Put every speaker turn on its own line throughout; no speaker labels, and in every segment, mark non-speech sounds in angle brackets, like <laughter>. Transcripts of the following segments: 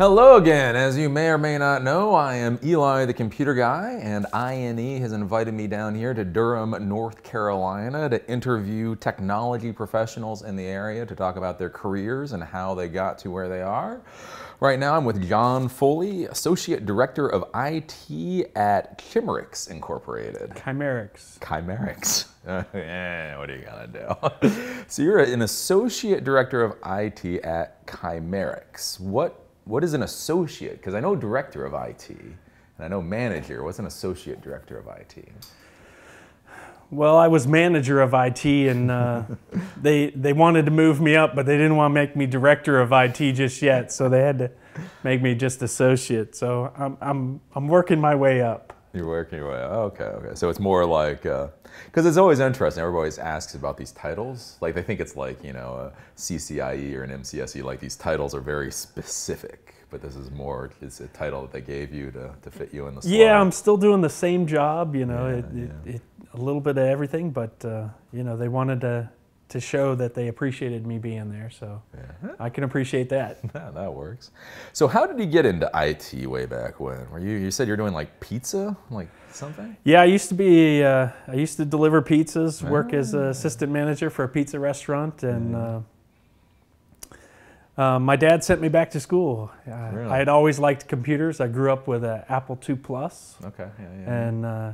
Hello again. As you may or may not know, I am Eli the Computer Guy, and INE has invited me down here to Durham, North Carolina to interview technology professionals in the area to talk about their careers and how they got to where they are. Right now, I'm with John Foley, Associate Director of IT at Chimerix Incorporated.
Chimerix.
Chimerix. <laughs> eh, what are you gonna do? <laughs> so you're an Associate Director of IT at Chimerix. What what is an associate? Because I know director of IT and I know manager. What's an associate director of IT?
Well, I was manager of IT, and uh, <laughs> they they wanted to move me up, but they didn't want to make me director of IT just yet. So they had to make me just associate. So I'm I'm I'm working my way up.
You're working your way. Oh, okay, okay. So it's more like because uh, it's always interesting. Everybody always asks about these titles. Like they think it's like you know a CCIE or an MCSE. Like these titles are very specific, but this is more. It's a title that they gave you to, to fit you in the. Slot.
Yeah, I'm still doing the same job. You know,
Yeah,
it,
yeah.
It, it, a little bit of everything, but uh, you know they wanted to to show that they appreciated me being there. So
Yeah.
I can appreciate that. <laughs>
Yeah, that works. So how did you get into IT way back when? Were you you said you're doing like pizza, like something?
Yeah, I used to be. Uh, I used to deliver pizzas, work as an assistant manager for a pizza restaurant, and
Mm.
uh, uh, my dad sent me back to school. Uh,
Really?
I had always liked computers. I grew up with an Apple II Plus,
Okay, yeah, yeah.
and uh,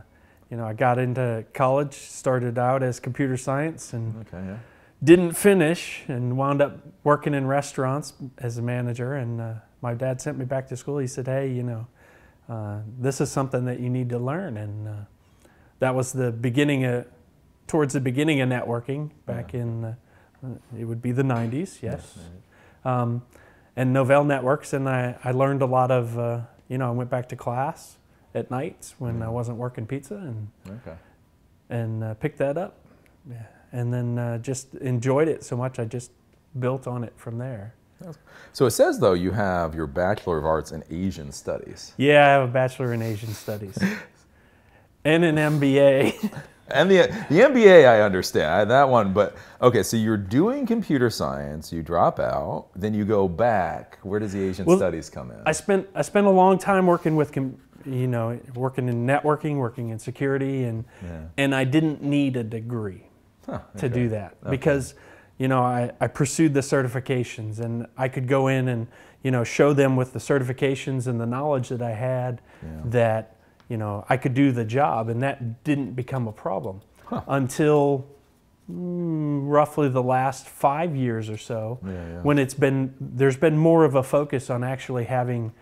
you know, I got into college. Started out as computer science, and
okay, yeah.
didn't finish, and wound up working in restaurants as a manager. And uh, my dad sent me back to school. He said, "Hey, you know, uh, this is something that you need to learn." And uh, that was the beginning of, towards the beginning of networking back in, uh, it would be the '90s, yes. Um, and Novell Networks, and I, I learned a lot of, uh, you know, I went back to class at nights when I wasn't working pizza, and
Okay.
and uh, picked that up. Yeah. And then uh, just enjoyed it so much, I just built on it from there.
So it says though you have your Bachelor of Arts in Asian Studies.
Yeah, I have a Bachelor in Asian Studies <laughs> and an MBA. <laughs>
And the the MBA I understand I- that one, but okay. So you're doing computer science, you drop out, then you go back. Where does the Asian
Well,
studies come in?
I spent I spent a long time working with, com- you know, working in networking, working in security, and
Yeah.
and I didn't need a degree.
Huh,
to
okay.
do that
Okay.
because you know I, I pursued the certifications and I could go in and you know show them with the certifications and the knowledge that I had
Yeah.
that you know I could do the job and that didn't become a problem
Huh.
until mm, roughly the last five years or so
Yeah, yeah.
when it's been there's been more of a focus on actually having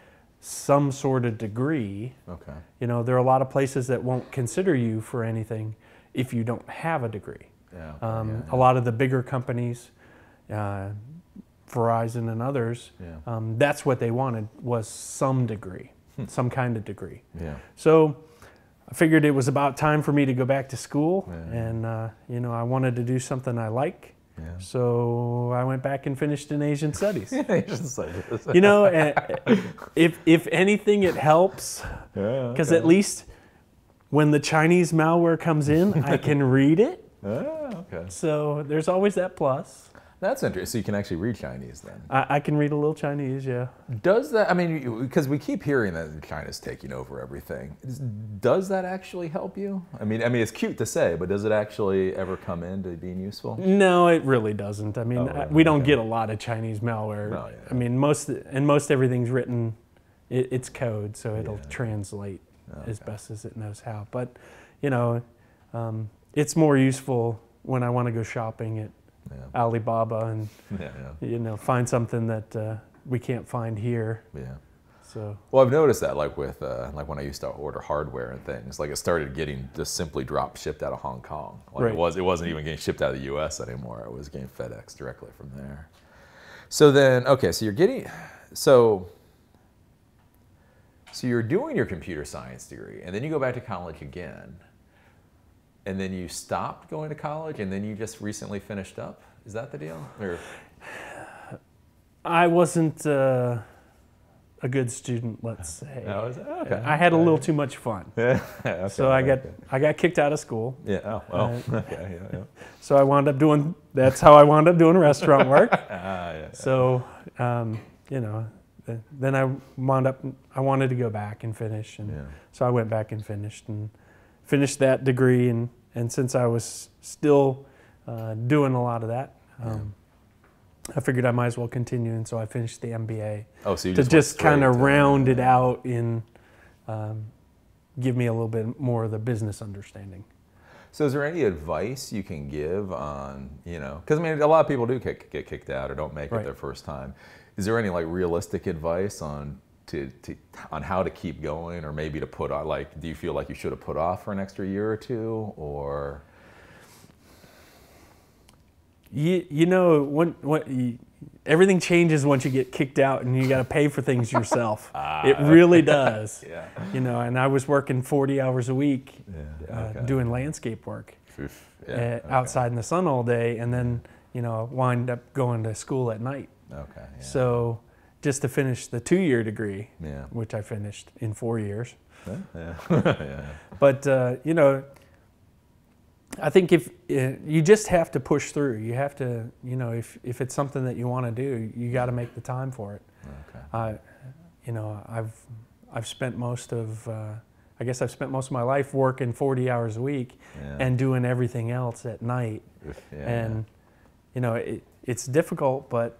some sort of degree
Okay.
you know there are a lot of places that won't consider you for anything if you don't have a degree
Yeah. okay,
um,
yeah,
A lot of the bigger companies, uh, Verizon and others,
Yeah.
um, that's what they wanted was some degree, some kind of degree.
Yeah.
So I figured it was about time for me to go back to school,
Yeah.
and uh, you know I wanted to do something I like.
Yeah.
So I went back and finished in Asian Studies. <laughs>
Asian studies.
you know, eh, if if anything, it helps
Yeah.
because
okay.
at least when the Chinese malware comes in, I can read it. <laughs>
Ah, okay.
So there's always that plus.
That's interesting. So you can actually read Chinese then.
I, I can read a little Chinese, yeah.
Does that? I mean, because we keep hearing that China's taking over everything. Does that actually help you? I mean, I mean, it's cute to say, but does it actually ever come into being useful?
No, it really doesn't. I mean,
Oh,
we don't
Okay.
get a lot of Chinese malware.
Oh, yeah.
I mean, most and most everything's written, it, it's code, so it'll
Yeah.
translate as best as it knows how. But you know, um, it's more useful when I want to go shopping at
Yeah.
Alibaba and
Yeah. Yeah.
you know find something that uh, we can't find here.
yeah.
So
Well, I've noticed that, like with uh, like when I used to order hardware and things, like it started getting just simply drop shipped out of Hong Kong. Like
Right.
it was, it wasn't even getting shipped out of the U.S. anymore. It was getting FedEx directly from there. So then, okay, so you're getting, so, so you're doing your computer science degree, and then you go back to college again, and then you stopped going to college, and then you just recently finished up. Is that the deal? Or
I wasn't uh, a good student, let's say.
No, is it? Okay.
I had a little too much fun.
yeah, <laughs> okay,
So I got
okay.
I got kicked out of school.
yeah. Oh, well,
Uh, <laughs>
okay, yeah, yeah.
So I wound up doing that's how I wound up doing restaurant work. <laughs>
Ah, yeah.
So um, you know, then I wound up. I wanted to go back and finish, and so I went back and finished and finished that degree. And and since I was still uh, doing a lot of that, um, I figured I might as well continue, and so I finished the MBA
Oh, so you
to
just,
just kind of
went straight to-
round it out in. Um, give me a little bit more of the business understanding.
So, is there any advice you can give on, you know, because I mean, a lot of people do kick, get kicked out or don't make it their first time. Is there any like realistic advice on to, to on how to keep going, or maybe to put on like, do you feel like you should have put off for an extra year or two, or
You, you know, when, when you, everything changes once you get kicked out and you got to pay for things yourself. <laughs> it really <laughs> does.
Ah. yeah,
You know, and I was working 40 hours a week
yeah,
uh, doing landscape work
Oof,
uh,
okay.
outside in the sun all day and then, you know, wind up going to school at night.
Okay, yeah.
So just to finish the two year degree,
yeah,
which I finished in four years.
yeah, yeah, <laughs> yeah.
But, uh, you know, I think if uh, you just have to push through, you have to, you know, if, if it's something that you want to do, you got to make the time for it.
okay.
I, you know, I've I've spent most of uh, I guess I've spent most of my life working 40 hours a week
Yeah.
and doing everything else at night.
Yeah,
and you know, it, it's difficult, but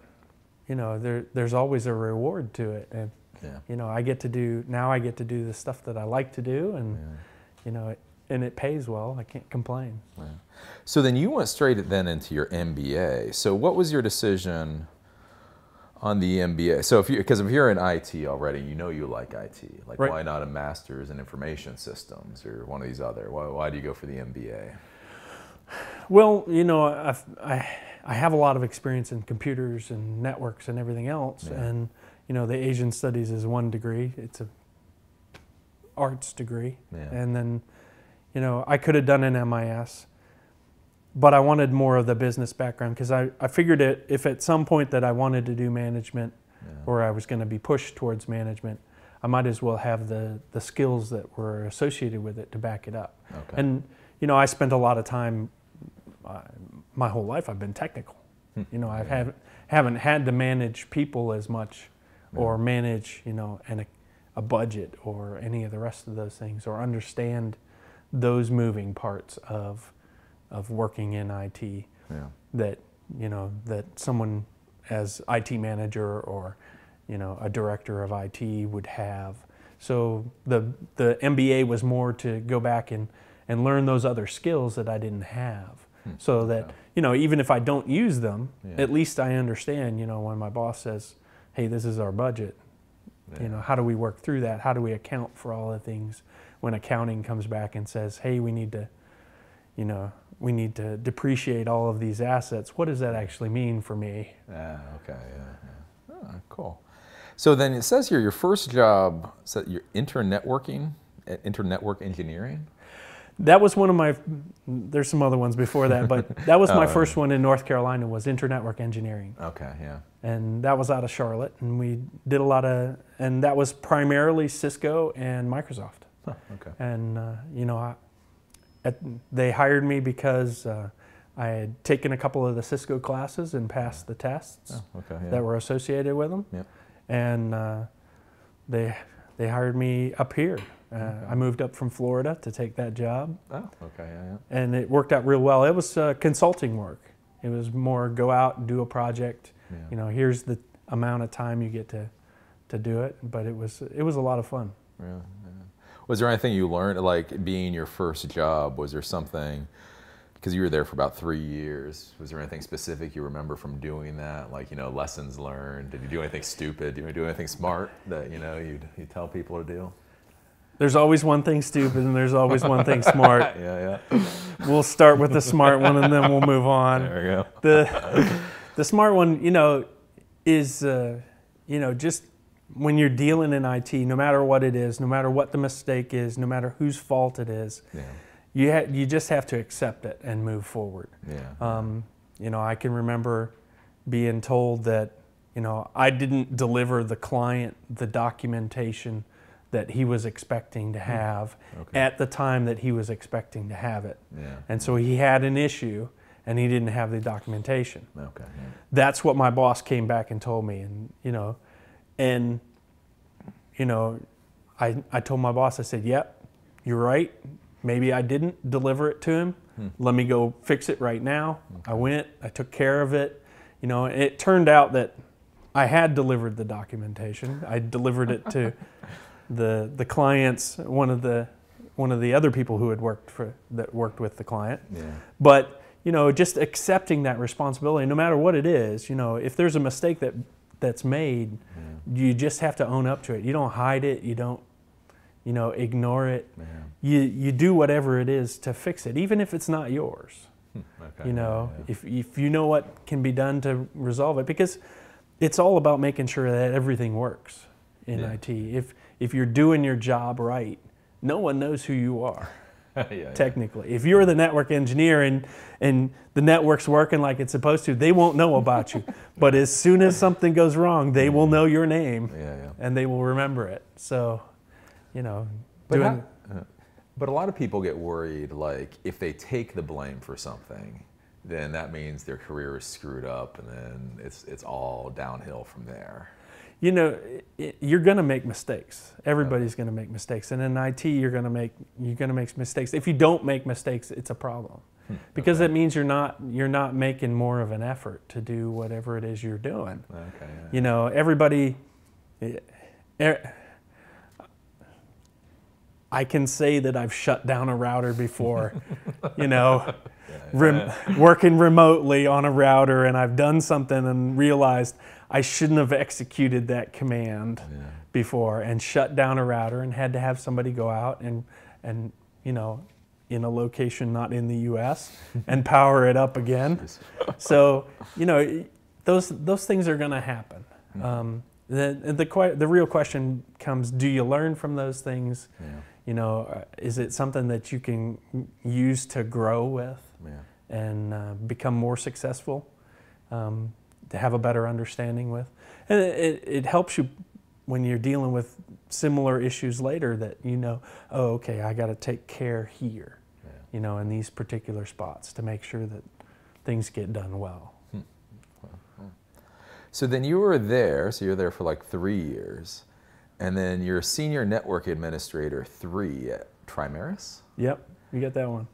you know, there there's always a reward to it. And
yeah,
you know, I get to do now. I get to do the stuff that I like to do, and
yeah.
you know, it, and it pays well. I can't complain.
Yeah. So then you went straight then into your MBA. So what was your decision on the MBA? So if you because if you're in IT already, you know you like IT. Like
Right.
why not a master's in information systems or one of these other? Why, why do you go for the MBA?
Well, you know, I've, I I have a lot of experience in computers and networks and everything else,
Yeah.
and you know, the Asian studies is one degree. It's a arts degree,
Yeah.
and then, you know, I could have done an MIS, but I wanted more of the business background because I, I figured it if at some point that I wanted to do management
Yeah.
or I was going to be pushed towards management, I might as well have the the skills that were associated with it to back it up.
Okay.
And you know, I spent a lot of time. Uh, my whole life, I've been technical.
Hmm.
You know, I
Yeah.
haven't haven't had to manage people as much, or manage you know, an, a budget or any of the rest of those things, or understand those moving parts of of working in IT
yeah.
that you know that someone as IT manager or you know a director of IT would have. So the the MBA was more to go back and and learn those other skills that I didn't have. So that
okay.
you know even if I don't use them,
Yeah.
at least I understand. You know when my boss says, "Hey, this is our budget,"
Yeah.
you know how do we work through that? How do we account for all the things when accounting comes back and says, "Hey, we need to." you know, we need to depreciate all of these assets. What does that actually mean for me?
Ah, okay, yeah, yeah. Ah, cool. So then it says here your first job, so your internetworking, internetwork engineering.
That was one of my. There's some other ones before that, but <laughs> that was my
Oh,
first one in North Carolina. Was Internetwork Engineering,
Okay, yeah.
and that was out of Charlotte, and we did a lot of, and that was primarily Cisco and Microsoft,
Huh, okay.
and uh, you know, I, at, they hired me because uh, I had taken a couple of the Cisco classes and passed the tests.
Oh, okay, yeah.
that were associated with them.
Yep.
And uh, they they hired me up here. Uh, I moved up from Florida to take that job,
oh, okay, yeah, yeah.
and it worked out real well. It was uh, consulting work. It was more go out and do a project.
Yeah.
You know, here's the amount of time you get to to do it. But it was it was a lot of fun.
Yeah, yeah. Was there anything you learned, like being your first job? Was there something, because you were there for about three years, was there anything specific you remember from doing that? Like, you know, lessons learned? Did you do anything stupid? Did you do anything smart that, you know, you'd, you tell people to do?
There's always one thing stupid, and there's always one thing smart. <laughs>
Yeah, yeah.
We'll start with the smart one, and then we'll move on.
There we go.
the the smart one, you know, is uh, you know just when you're dealing in IT, no matter what it is, no matter what the mistake is, no matter whose fault it is,
Yeah,
you ha- you just have to accept it and move forward.
yeah.
Um, you know, I can remember being told that you know I didn't deliver the client the documentation that he was expecting to hmm. have
Okay.
at the time that he was expecting to have it.
yeah.
And so he had an issue and he didn't have the documentation
Okay. Yeah.
that's what my boss came back and told me and you know and you know, I I told my boss, I said, "Yep, you're right. Maybe I didn't deliver it to him. Hmm. Let me go fix it right now." I went, I took care of it. You know, it turned out that I had delivered the documentation. I delivered it to <laughs> the the clients, one of the one of the other people who had worked for that worked with the client.
Yeah.
But you know, just accepting that responsibility, no matter what it is. You know, if there's a mistake that that's made, you just have to own up to it. You don't hide it. You don't, you know, ignore it.
Yeah.
You you do whatever it is to fix it, even if it's not yours. Hmm.
Okay.
You know,
Yeah.
if if you know what can be done to resolve it, because it's all about making sure that everything works in
Yeah.
IT. If if you're doing your job right, no one knows who you are <laughs>
yeah, yeah.
technically. If you're the network engineer and and the network's working like it's supposed to, they won't know about you. <laughs> But as soon as something goes wrong, they will know your name
Yeah, yeah.
and they will remember it. So, you know,
But,
doing
how- uh, but a lot of people get worried, like if they take the blame for something, then that means their career is screwed up, and then it's it's all downhill from there.
You know, you're going to make mistakes. Everybody's going to make mistakes, and in IT, you're going to make you're going to make mistakes. If you don't make mistakes, it's a problem hmm, because
okay.
it means you're not you're not making more of an effort to do whatever it is you're doing.
Okay. Yeah.
You know, everybody. I can say that I've shut down a router before, <laughs> you know, rem- working remotely on a router, and I've done something and realized I shouldn't have executed that command
Yeah.
before and shut down a router and had to have somebody go out and, and you know, in a location not in the U.S. <laughs> and power it up again. <laughs> So you know, those those things are going to happen. Um, the the the real question comes: Do you learn from those things?
Yeah.
You know, uh, is it something that you can use to grow with
Yeah.
and uh, become more successful, um, to have a better understanding with? And it, it, helps you when you're dealing with similar issues later that you know, oh, okay, I got to take care here,
Yeah.
you know, in these particular spots to make sure that things get done well. Hmm. Hmm.
So then you were there. So you're there for like three years, and then you're a senior network administrator three at Trimeris.
Yep, you got that one.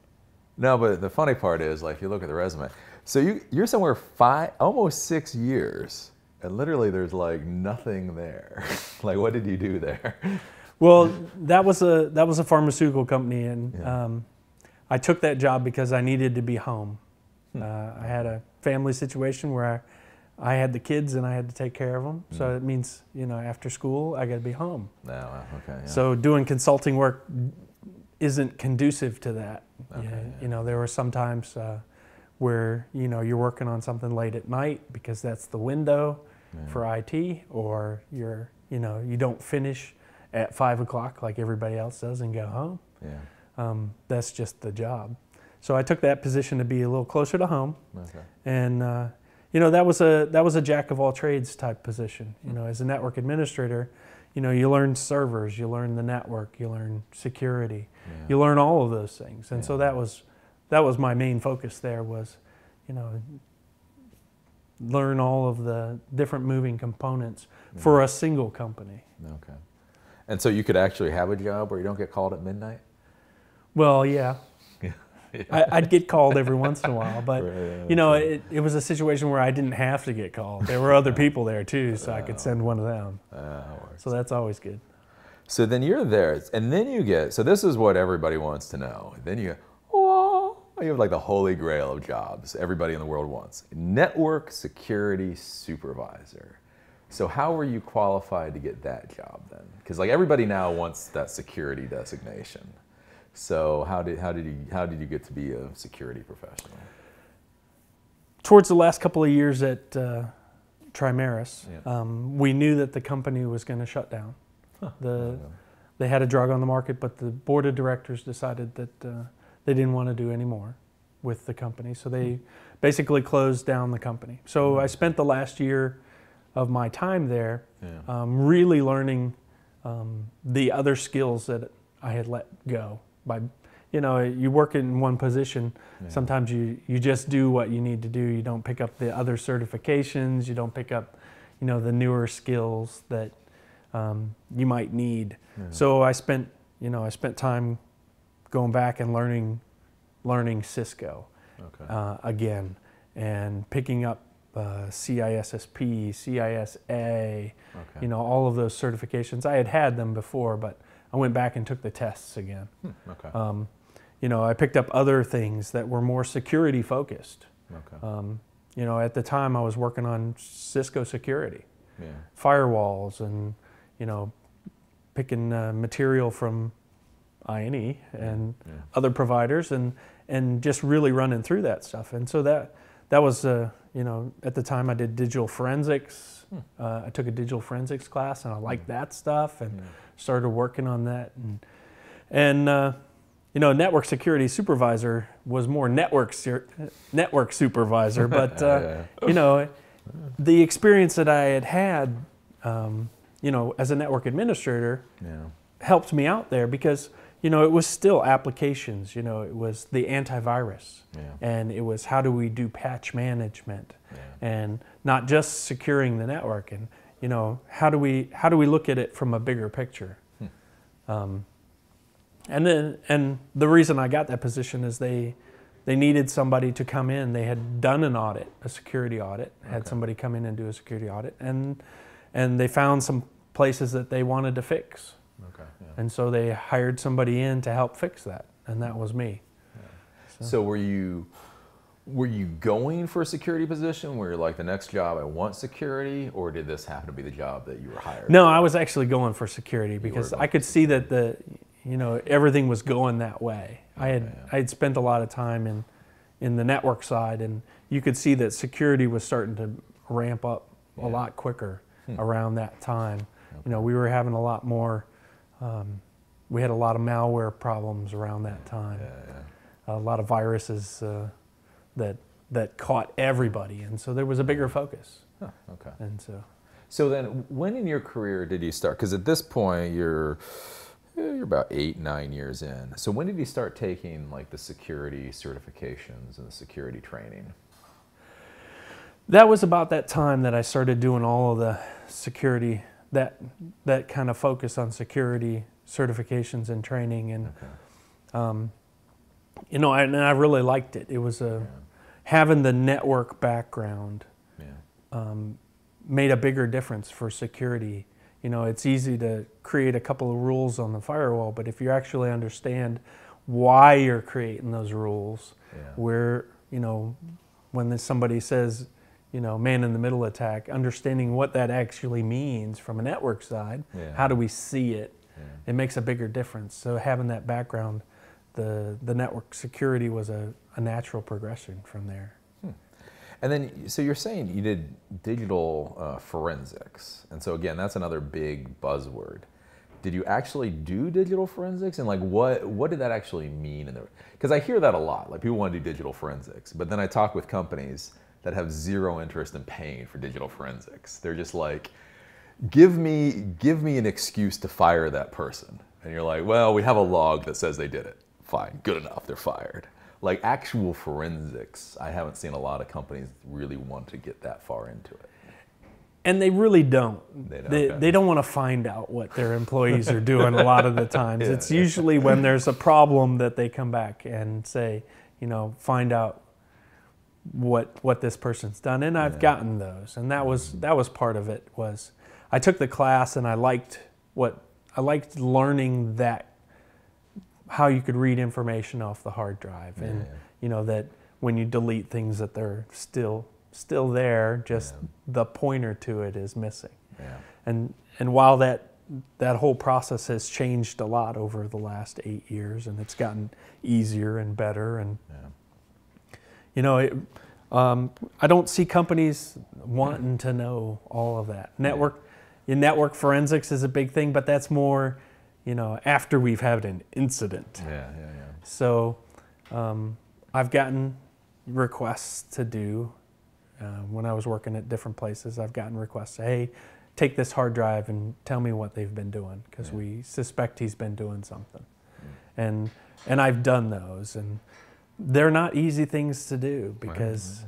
No, but the funny part is, like, if you look at the resume, so you you're somewhere five, almost six years, and literally there's like nothing there. <laughs> like, what did you do there?
Well, that was a that was a pharmaceutical company, and
Yeah.
um, I took that job because I needed to be home.
Hmm.
Uh, I had a family situation where I, I had the kids and I had to take care of them.
Hmm.
So it means you know after school I got to be home.
No, uh, okay. Yeah.
So doing consulting work isn't conducive to that.
Okay,
you, know,
yeah.
you know, there were sometimes. uh, where you know you're working on something late at night because that's the window
Yeah.
for IT, or you're you know you don't finish at five o'clock like everybody else does and go home.
yeah.
Um, that's just the job. So I took that position to be a little closer to home,
Okay.
and uh, you know that was a that was a jack of all trades type position. You know, as a network administrator, you know you learn servers, you learn the network, you learn security,
Yeah.
you learn all of those things, and so that was that was my main focus. There was, you know, learn all of the different moving components for a single company.
Okay. And so you could actually have a job where you don't get called at midnight.
Well, yeah, <laughs>
Yeah.
I, I'd get called every once in a while, but
Right,
you know,
sure.
it, it was a situation where I didn't have to get called. There were other people there too, so I could send one of them.
Ah, that.
So that's always good.
So then you're there, and then you get. So this is what everybody wants to know. Then you, oh, you have like the holy grail of jobs everybody in the world wants: network security supervisor. So how were you qualified to get that job then? Because like everybody now wants that security designation. So how did how did you how did you get to be a security professional?
Towards the last couple of years at uh, Trimeris,
Yeah.
um, we knew that the company was going to shut down. The
Yeah.
they had a drug on the market, but the board of directors decided that uh, they didn't want to do any more with the company, so they basically closed down the company. So I spent the last year of my time there
Yeah.
um, really learning um, the other skills that I had let go. By, you know, you work in one position.
Yeah.
Sometimes you you just do what you need to do. You don't pick up the other certifications. You don't pick up, you know, the newer skills that um, you might need. So I spent, you know, I spent time going back and learning, learning Cisco
Okay.
uh, again, and picking up uh, CISSP, CISA,
okay.
you know, all of those certifications. I had had them before, but I went back and took the tests again.
Hmm, okay.
Um, you know, I picked up other things that were more security focused.
okay.
Um, you know, at the time I was working on Cisco security,
yeah.
firewalls, and you know, picking uh, material from INE and
Yeah.
other providers, and and just really running through that stuff. And so that that was, uh, you know, at the time I did digital forensics.
Hmm.
Uh, I took a digital forensics class, and I liked that stuff, and
Yeah.
started working on that. And and uh, you know, network security supervisor was more network network supervisor, <laughs> but uh,
Yeah.
you know, the experience that I had had, um, you know, as a network administrator helped me out there because you know it was still applications. You know, it was the antivirus,
Yeah.
and it was how do we do patch management,
Yeah.
and not just securing the network, and you know how do we how do we look at it from a bigger picture. Um, and then and the reason I got that position is they they needed somebody to come in. They had done an audit, a security audit, had somebody come in and do a security audit, and and they found some places that they wanted to fix.
Okay. Yeah.
And so they hired somebody in to help fix that, and that was me.
So were you were you going for a security position where you're like the next job I want security or did this happen to be the job that you were hired?
No,
for?
I was actually going for security because I could see that the, you know, everything was going that way. I had
Okay.
I had spent a lot of time in, in the network side, and you could see that security was starting to ramp up
Yeah.
a lot quicker
Hmm.
around that time. You know, we were having a lot more. Um, we had a lot of malware problems around that time.
Yeah, yeah.
A lot of viruses uh, that that caught everybody, and so there was a bigger focus.
Huh, okay.
And so.
So then, when in your career did you start? Because at this point, you're eh, you're about eight, nine years in. So when did you start taking like the security certifications and the security training?
That was about that time that I started doing all of the security, that that kind of focus on security certifications and training, and
Okay.
um, you know, I, and I really liked it. It was a
Yeah.
having the network background
Yeah.
um, made a bigger difference for security. You know, it's easy to create a couple of rules on the firewall, but if you actually understand why you're creating those rules,
Yeah.
where you know when somebody says you know man in the middle attack understanding what that actually means from a network side
Yeah.
how do we see it
Yeah.
it makes a bigger difference so having that background the the network security was a, a natural progression from there
And then, so you're saying you did digital uh, forensics, and so again, that's another big buzzword. Did you actually do digital forensics, and like what what did that actually mean? In the because I hear that a lot, like people want to do digital forensics, but then I talk with companies that have zero interest in paying for digital forensics. They're just like, give me give me an excuse to fire that person, and you're like, well, we have a log that says they did it. Fine, good enough, they're fired like actual forensics, I haven't seen a lot of companies really want to get that far into it.
and they really don't
They don't,
they,
okay.
they don't want to find out what their employees are doing a lot of the <laughs> times
Yeah,
it's
yeah.
usually when there's a problem that they come back and say you know find out what what this person's done and I've
Yeah.
gotten those and that was that was part of it was I took the class and I liked what I liked learning that how you could read information off the hard drive and you know that when you delete things that they're still still there just
Yeah.
the pointer to it is missing
Yeah.
and and while that that whole process has changed a lot over the last eight years and it's gotten easier and better and
Yeah.
You know it, um, i don't see companies wanting to know all of that network in network forensics is a big thing but that's more you know after we've had an incident
Yeah. Yeah. Yeah.
so um, I've gotten requests to do uh, when I was working at different places. I've gotten requests, hey, take this hard drive and tell me what they've been doing because
Yeah.
we suspect he's been doing something. And and I've done those, and they're not easy things to do because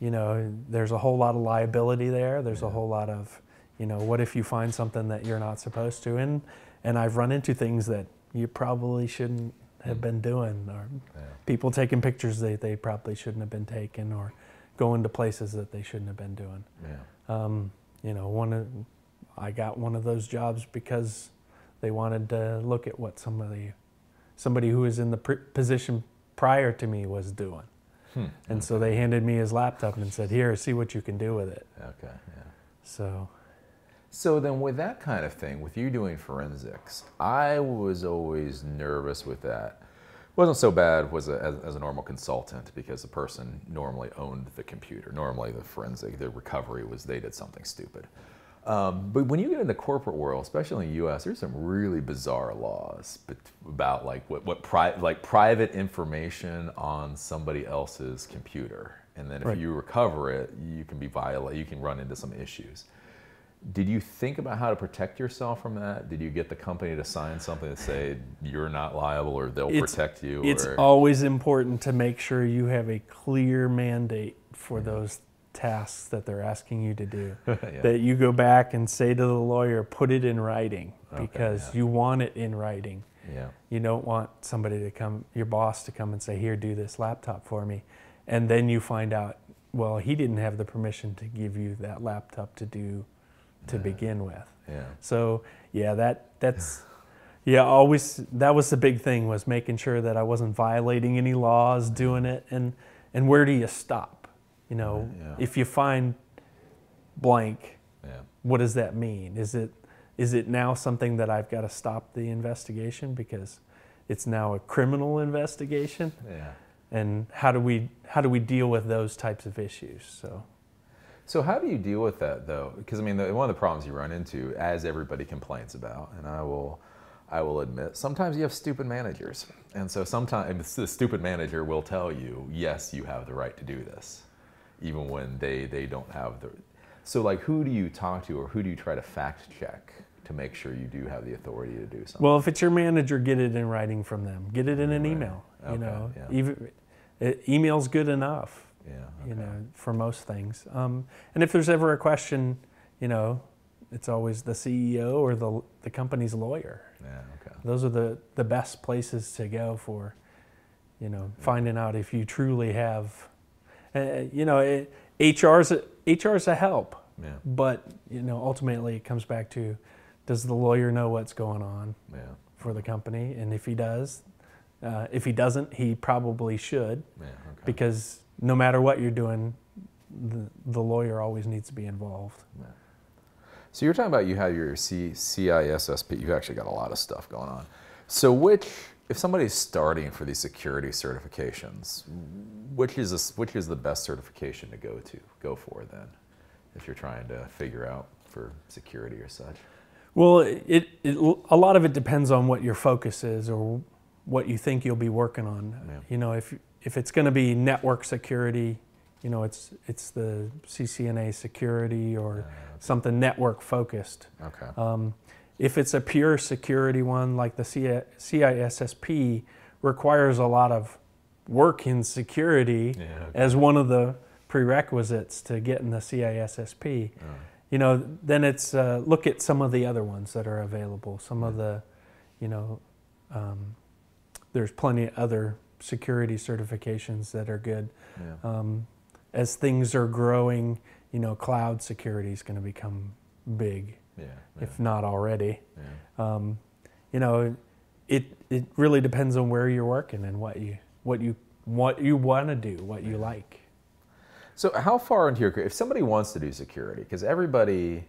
you know, there's a whole lot of liability there. There's
Yeah.
a whole lot of, you know, what if you find something that you're not supposed to? And and I've run into things that you probably shouldn't have
Mm.
been doing, or
Yeah.
people taking pictures they, they probably shouldn't have been taking, or going to places that they shouldn't have been doing.
Yeah.
Um, you know, one of I got one of those jobs because they wanted to look at what somebody somebody who was in the pr- position prior to me was doing.
Hmm.
And so they handed me his laptop and said, "Here, see what you can do with it."
Okay. Yeah.
So,
So then, with that kind of thing, with you doing forensics, I was always nervous with that. It wasn't so bad was a, as, as a normal consultant because the person normally owned the computer. Normally, the forensic, the recovery was they did something stupid. Um, but when you get in the corporate world, especially in the U.S., there's some really bizarre laws about like what, what pri- like private information on somebody else's computer, and then if
Right.
you recover it, you can be violate. You can run into some issues. Did you think about how to protect yourself from that? Did you get the company to sign something that say you're not liable or they'll
It's-
protect you?
it's
or,
always important to make sure you have a clear mandate for those tasks that they're asking you to do. <laughs>
Yeah.
That you go back and say to the lawyer, "Put it in writing,"
Okay,
because
yeah.
you want it in writing.
yeah,
You don't want somebody to come, your boss to come and say, "Here, do this laptop for me," and then you find out, well, he didn't have the permission to give you that laptop to do to
Yeah.
begin with.
yeah,
So yeah, that that's yeah, always that was the big thing was making sure that I wasn't violating any laws doing it and and where do you stop? You know,
Yeah.
if you find blank,
yeah,
what does that mean? Is it is it now something that I've got to stop the investigation because it's now a criminal investigation?
yeah.
And how do we how do we deal with those types of issues? So
So how do you deal with that though? Because I mean, the, one of the problems you run into, as everybody complains about, and I will, I will admit, sometimes you have stupid managers, and so sometimes the stupid manager will tell you, yes, you have the right to do this, even when they they don't have the. So like, who do you talk to, or who do you try to fact check to make sure you do have the authority to do something?
Well, if it's your manager, get it in writing from them. Get it in an
Right.
email.
Okay,
You know,
yeah.
even it, email's good enough.
yeah. okay.
You know, for most things. Um, and if there's ever a question, you know, it's always the CEO or the the company's lawyer.
Yeah. Okay.
Those are the the best places to go for, you know, finding out if you truly have. Uh, you know, it, HR's a, HR's a help,
Yeah.
but you know, ultimately it comes back to, does the lawyer know what's going on?
Yeah.
for the company, and if he does, uh, if he doesn't, he probably should,
Yeah. Okay.
because no matter what you're doing, the, the lawyer always needs to be involved.
Yeah. So you're talking about you have your C, CISSP. You've actually got a lot of stuff going on. So which, if somebody's starting for these security certifications, which is this, which is the best certification to go to go for then, if you're trying to figure out for security or such?
Well, it, it a lot of it depends on what your focus is or what you think you'll be working on.
Yeah.
You know, if if it's going to be network security, you know, it's it's the CCNA security or something network focused.
Okay.
Um, if it's a pure security one, like the CISSP, requires a lot of work in security
Yeah, okay.
as one of the prerequisites to getting the CISSP.
Oh,
You know, then it's uh, look at some of the other ones that are available. Some of the, you know, um, there's plenty of other security certifications that are good.
yeah.
Um, as things are growing, you know, cloud security is going to become big
yeah.
if not already.
yeah.
Um, you know, it it really depends on where you're working and what you what you what you want to do, what you like.
So how far into your career, if somebody wants to do security, because everybody,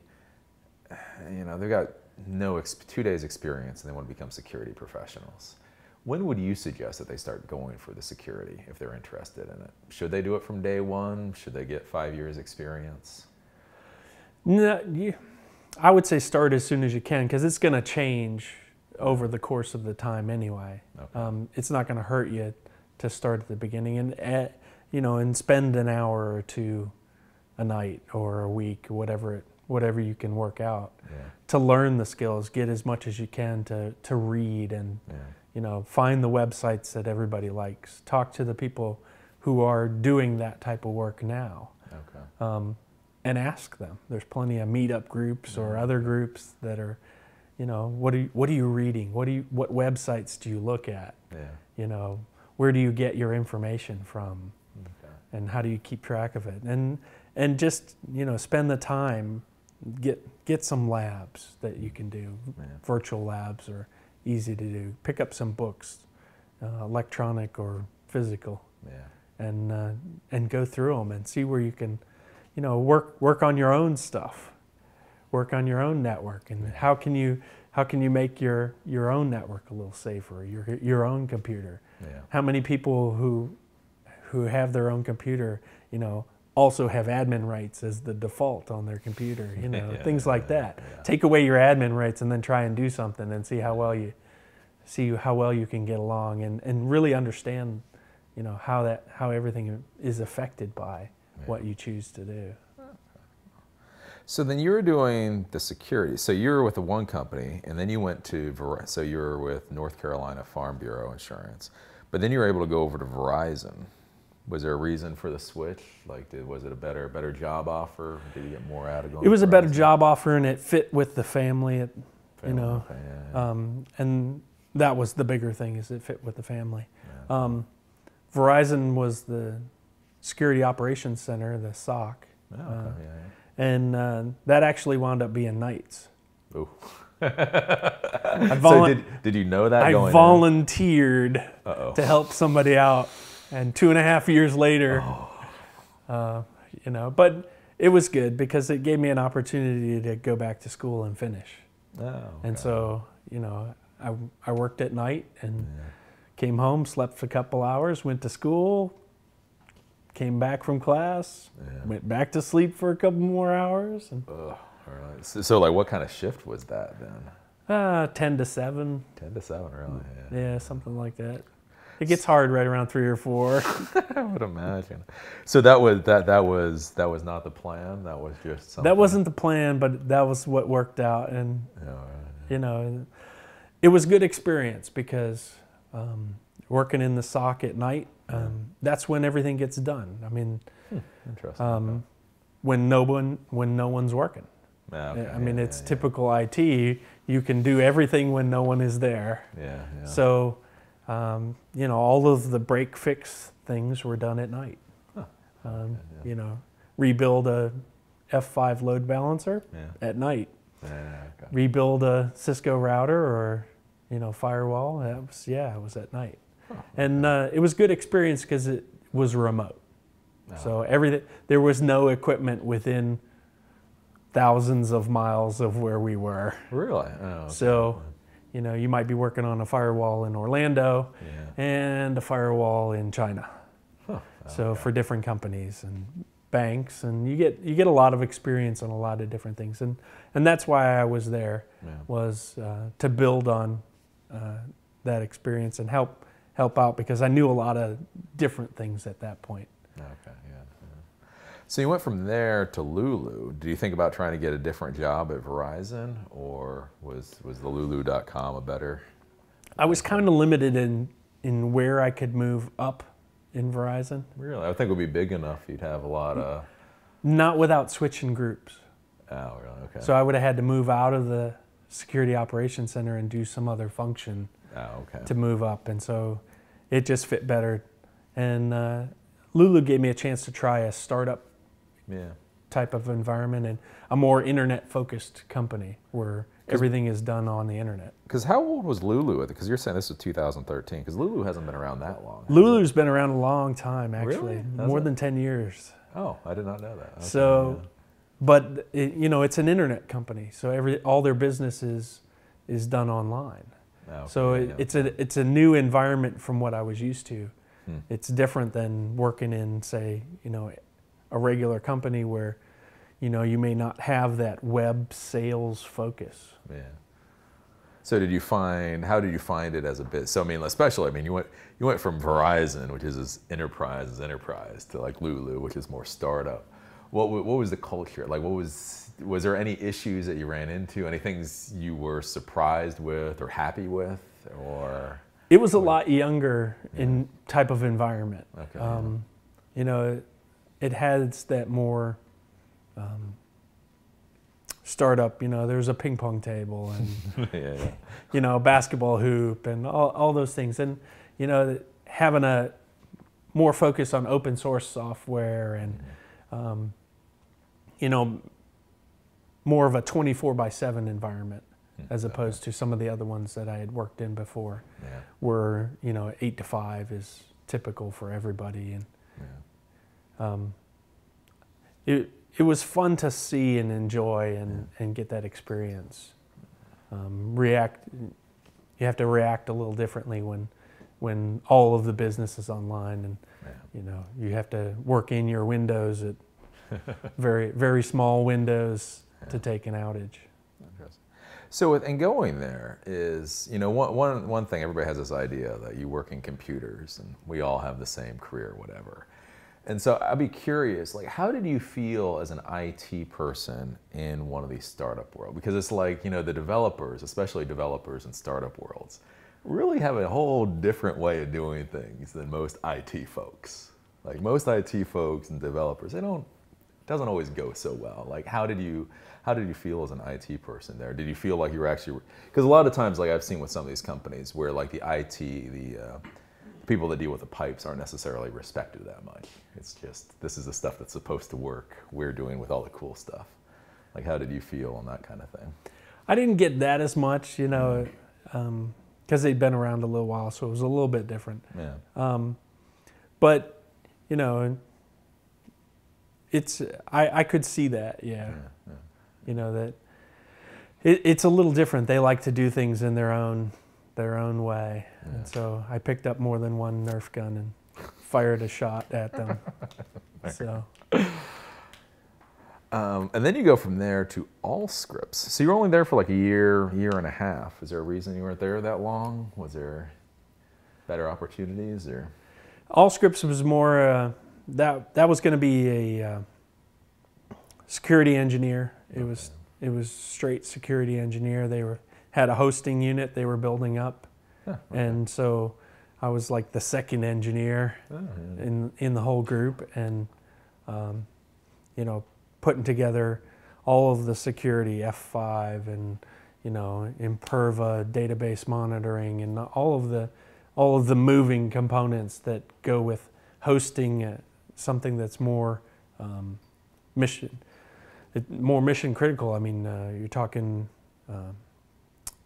you know, they've got no two days experience and they want to become security professionals. When would you suggest that they start going for the security if they're interested in it? Should they do it from day one? Should they get five years experience?
No, you, I would say start as soon as you can because it's going to change over the course of the time anyway.
Okay.
Um, it's not going to hurt you to start at the beginning and uh, you know and spend an hour or two a night or a week whatever it whatever you can work out
Yeah,
to learn the skills get as much as you can to to read and
yeah,
you know find the websites that everybody likes talk to the people who are doing that type of work now
Okay.
um, and ask them. There's plenty of meetup groups or other groups that are, you know, what are you, what are you reading? What do you what websites do you look at?
Yeah.
You know, where do you get your information from,
Okay.
and how do you keep track of it? And and just you know, spend the time, get get some labs that you can do,
Yeah.
virtual labs are easy to do. Pick up some books, uh, electronic or physical
Yeah.
and uh, and go through them and see where you can, you know, work work on your own stuff, work on your own network, and how can you how can you make your your own network a little safer, your your own computer.
Yeah.
How many people who who have their own computer, you know, also have admin rights as the default on their computer, you know, <laughs>
Yeah,
things like
yeah,
that. Take away your admin rights and then try and do something and see how well you see how well you can get along and, and really understand, you know, how that how everything is affected by what you choose to do.
So then you were doing the security. So you were with the one company, and then you went to Ver- so you were with North Carolina Farm Bureau Insurance, but then you were able to go over to Verizon. Was there a reason for the switch? Like, did, was it a better better job offer? Did you get more out of going?
It was a better job offer and it fit with the family. It, you know,
okay, yeah, yeah.
um, and that was the bigger thing is it fit with the family. Um, Verizon was the security operations center, the SOC,
Oh, okay,
uh,
yeah,
and uh, that actually wound up being nights.
Ooh. <laughs> So did, did you know that
I volunteered to help somebody out, and two and a half years later,
Oh.
uh, you know, but it was good because it gave me an opportunity to go back to school and finish.
Oh,
And so, you know, I, I worked at night and
Yeah.
came home, slept for a couple hours, went to school, came back from class,
Yeah.
went back to sleep for a couple more hours, and
Ugh, all right. So, so, like, what kind of shift was that then?
uh, 10 to 7.
Ten to seven, really? Yeah.
Yeah, something like that. It gets hard right around three or four. <laughs>
I would imagine. So that was that that was that was not the plan. That was just something.
that wasn't the plan, but that was what worked out. And,
Yeah, right.
you know, it was good experience because um, working in the SOC at night, um, that's when everything gets done. I mean,
Interesting.
um, when no one when no one's working.
Yeah, okay,
I mean,
yeah,
it's
yeah,
typical IT. You can do everything when no one is there.
Yeah, yeah.
So, um, you know, all of the break fix things were done at night.
Huh.
Um,
yeah.
You know, rebuild a F5 load balancer
yeah.
at night.
yeah, yeah, okay.
Rebuild a Cisco router or, you know, firewall. That was yeah, it was at night. And uh, it was good experience because it was remote.
Oh,
So everything there was no equipment within thousands of miles of where we were.
really? Oh, okay.
So, you know, you might be working on a firewall in Orlando
yeah.
and a firewall in China.
Huh.
So for different companies and banks, and you get you get a lot of experience on a lot of different things, and and that's why I was there
Yeah.
was uh, to build on uh, that experience and help help out because I knew a lot of different things at that point.
Okay. Yeah. yeah. So you went from there to Lulu. Did you think about trying to get a different job at Verizon, or was was the Lulu.com a better?
I was kind of limited in in where I could move up in Verizon,
Really, I think it would be big enough. You'd have a lot of.
not without switching groups.
Oh, really? Okay.
So I would have had to move out of the security operations center and do some other function
oh, okay.
to move up, and so it just fit better. And uh, Lulu gave me a chance to try a startup
yeah.
type of environment and a more internet focused company where everything is done on the internet.
Because how old was Lulu? Because you're saying this was 2013. Because Lulu hasn't been around that long. has it?
Lulu's been around a long time, actually,
Really?
More
it?
than 10 years.
Oh, I did not know that. Okay,
so, but it, you know, it's an internet company, so every all their business is is done online.
Okay,
So it, it's a it's a new environment from what I was used to.
Hmm.
It's different than working in, say, you know, a regular company where, you know, you may not have that web sales focus.
Yeah. So did you find? How did you find it as a bit? So I mean, especially, I mean, you went you went from Verizon, which is as enterprise as enterprise, to like Lulu, which is more startup. What what was the culture like? What was was there any issues that you ran into? Any things you were surprised with or happy with, or
It was a lot younger in type of environment.
Okay, yeah.
Um, you know, it has that more um, startup. You know, there's a ping pong table and <laughs>
yeah, yeah.
you know basketball hoop and all, all those things, and you know having a more focus on open source software and um, you know more of a 24 by 7 environment as opposed to some of the other ones that I had worked in before
Yeah.
where you know 8 to 5 is typical for everybody and
Yeah.
um, it it was fun to see and enjoy and, and get that experience. Um, react, you have to react a little differently when when all of the business is online and
Yeah.
you know you have to work in your windows at very very small windows to take an outage.
So, with, and going there is, you know, one, one, one thing, everybody has this idea that you work in computers and we all have the same career, whatever. And so I'd be curious, like, how did you feel as an IT person in one of these startup world? Because it's like, you know, the developers, especially developers in startup worlds, really have a whole different way of doing things than most IT folks. Like most IT folks and developers, they don't it doesn't always go so well. Like, how did you, how did you feel as an IT person there? Did you feel like you were actually, because a lot of times, like I've seen with some of these companies, where like the IT, the uh, people that deal with the pipes aren't necessarily respected that much. It's just this is the stuff that's supposed to work. We're doing with all the cool stuff. Like, how did you feel on that kind of thing?
I didn't get that as much, you know, because they'd been around a little while, so it was a little bit different.
Yeah,
Um, but you know, it's I, I could see that, yeah,
yeah.
You know that it, it's a little different. They like to do things in their own their own way,
Yeah.
and so I picked up more than one Nerf gun and fired a shot at them. <laughs> so
Um, and then you go from there to Allscripts. So you're only there for like a year, year and a half. Is there a reason you weren't there that long? Was there better opportunities or?
Allscripts was more uh, that that was going to be a uh, security engineer. It was it was straight security engineer. They were had a hosting unit they were building up,
Huh,
and so I was like the second engineer
Oh, yeah.
in in the whole group, and um, you know putting together all of the security F5 and you know Imperva database monitoring and all of the all of the moving components that go with hosting uh, something that's more um, mission it, more mission critical. I mean, uh, you're talking uh,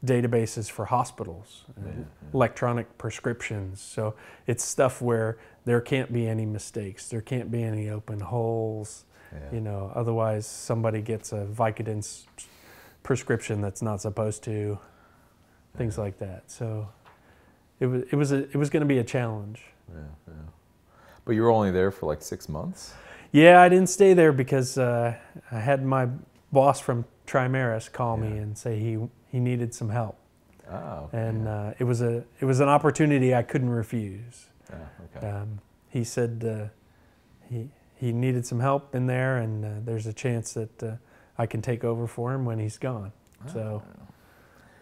databases for hospitals, uh,
Yeah, yeah.
electronic prescriptions. So it's stuff where there can't be any mistakes. There can't be any open holes.
Yeah.
You know, otherwise somebody gets a Vicodin prescription that's not supposed to. Things like that. So it was it was a, it was going to be a challenge.
Yeah, yeah. But you were only there for like six months.
Yeah, I didn't stay there because uh, I had my boss from Trimaris call me and say he he needed some help,
Oh, okay.
and uh, it was a it was an opportunity I couldn't refuse.
yeah, okay.
Um, he said uh, he he needed some help in there, and uh, there's a chance that uh, I can take over for him when he's gone. So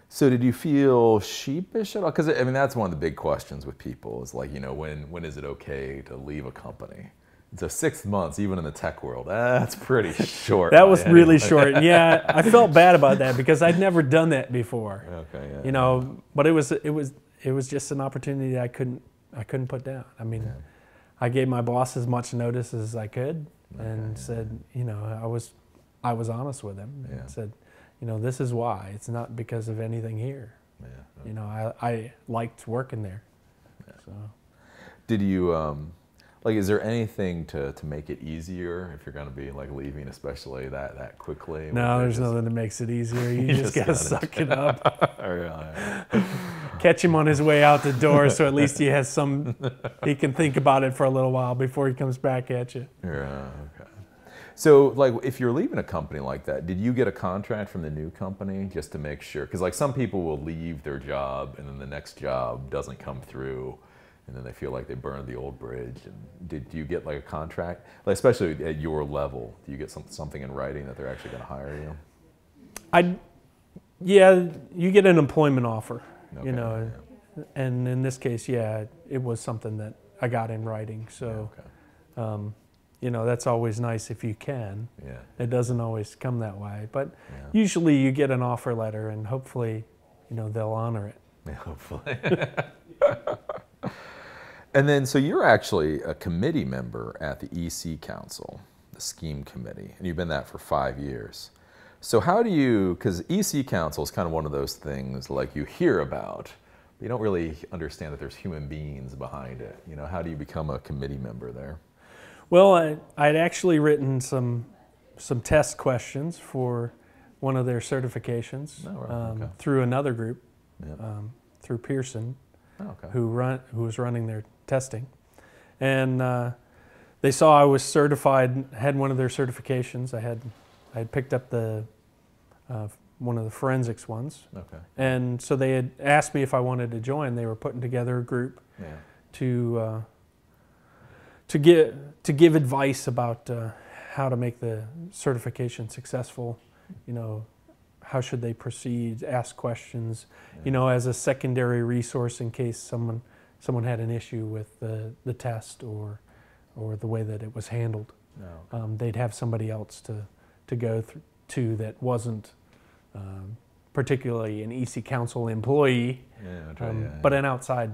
So did you feel sheepish at all? Because I mean, that's one of the big questions with people is like, you know, when when is it okay to leave a company? So six months, even in the tech world, that's pretty <laughs> short.
that was really short. <laughs> Yeah, I felt bad about that because I'd never done that before.
Okay, yeah.
You know, but it was it was it was just an opportunity I couldn't I couldn't put down. I mean,
Yeah.
I gave my boss as much notice as I could, and
Okay.
said, you know, I was I was honest with him and
Yeah.
said, you know, this is why. It's not because of anything here.
Yeah, yeah.
You know, I, I liked working there. So
Did you um, like? Is there anything to, to make it easier if you're going to be like leaving, especially that that quickly?
no, there's
there
nothing that makes it easier. <laughs> You,
You
just,
just
gotta
gotta-
suck <laughs> it up,
just- Oh, <laughs>
catch him on his way out the door, so at least he has some. He can think about it for a little while before he comes back at you.
yeah. Yeah, okay. So, like, if you're leaving a company like that, did you get a contract from the new company just to make sure? Because, like, some people will leave their job and then the next job doesn't come through, and then they feel like they burned the old bridge. And did you get like a contract, like, especially at your level? Do you get some, something in writing that they're actually going to hire you?
I, yeah, you get an employment offer,
Okay,
you know, and in this case, yeah, it was something that I got in writing.
yeah,
So,
okay.
um, you know, that's always nice if you can.
Yeah.
It doesn't always come that way, but
Yeah.
usually you get an offer letter, and hopefully, you know, they'll honor it.
Yeah, <laughs> hopefully. <laughs> and then, so you're actually a committee member at the EC Council, the Scheme Committee, and you've been that for five years. So, how do you, because EC Council is kind of one of those things like you hear about, but you don't really understand that there's human beings behind it. You know, how do you become a committee member there?
Well, I, I'd actually written some some test questions for one of their certifications
Oh, right,
um,
okay.
through another group,
Yep.
um, through Pearson,
Oh, okay.
who run who was running their testing, and uh, they saw I was certified, had one of their certifications. I had I had picked up the uh, one of the forensics ones,
Okay.
and so they had asked me if I wanted to join. They were putting together a group
Yeah.
to uh, to give to give advice about uh, how to make the certification successful. You know, how should they proceed? Ask questions. You know, as a secondary resource in case someone someone had an issue with the the test or or the way that it was handled.
No.
Um, they'd have somebody else to to go to that wasn't. Um, particularly an EC Council employee,
Yeah, right,
um,
yeah,
but an outside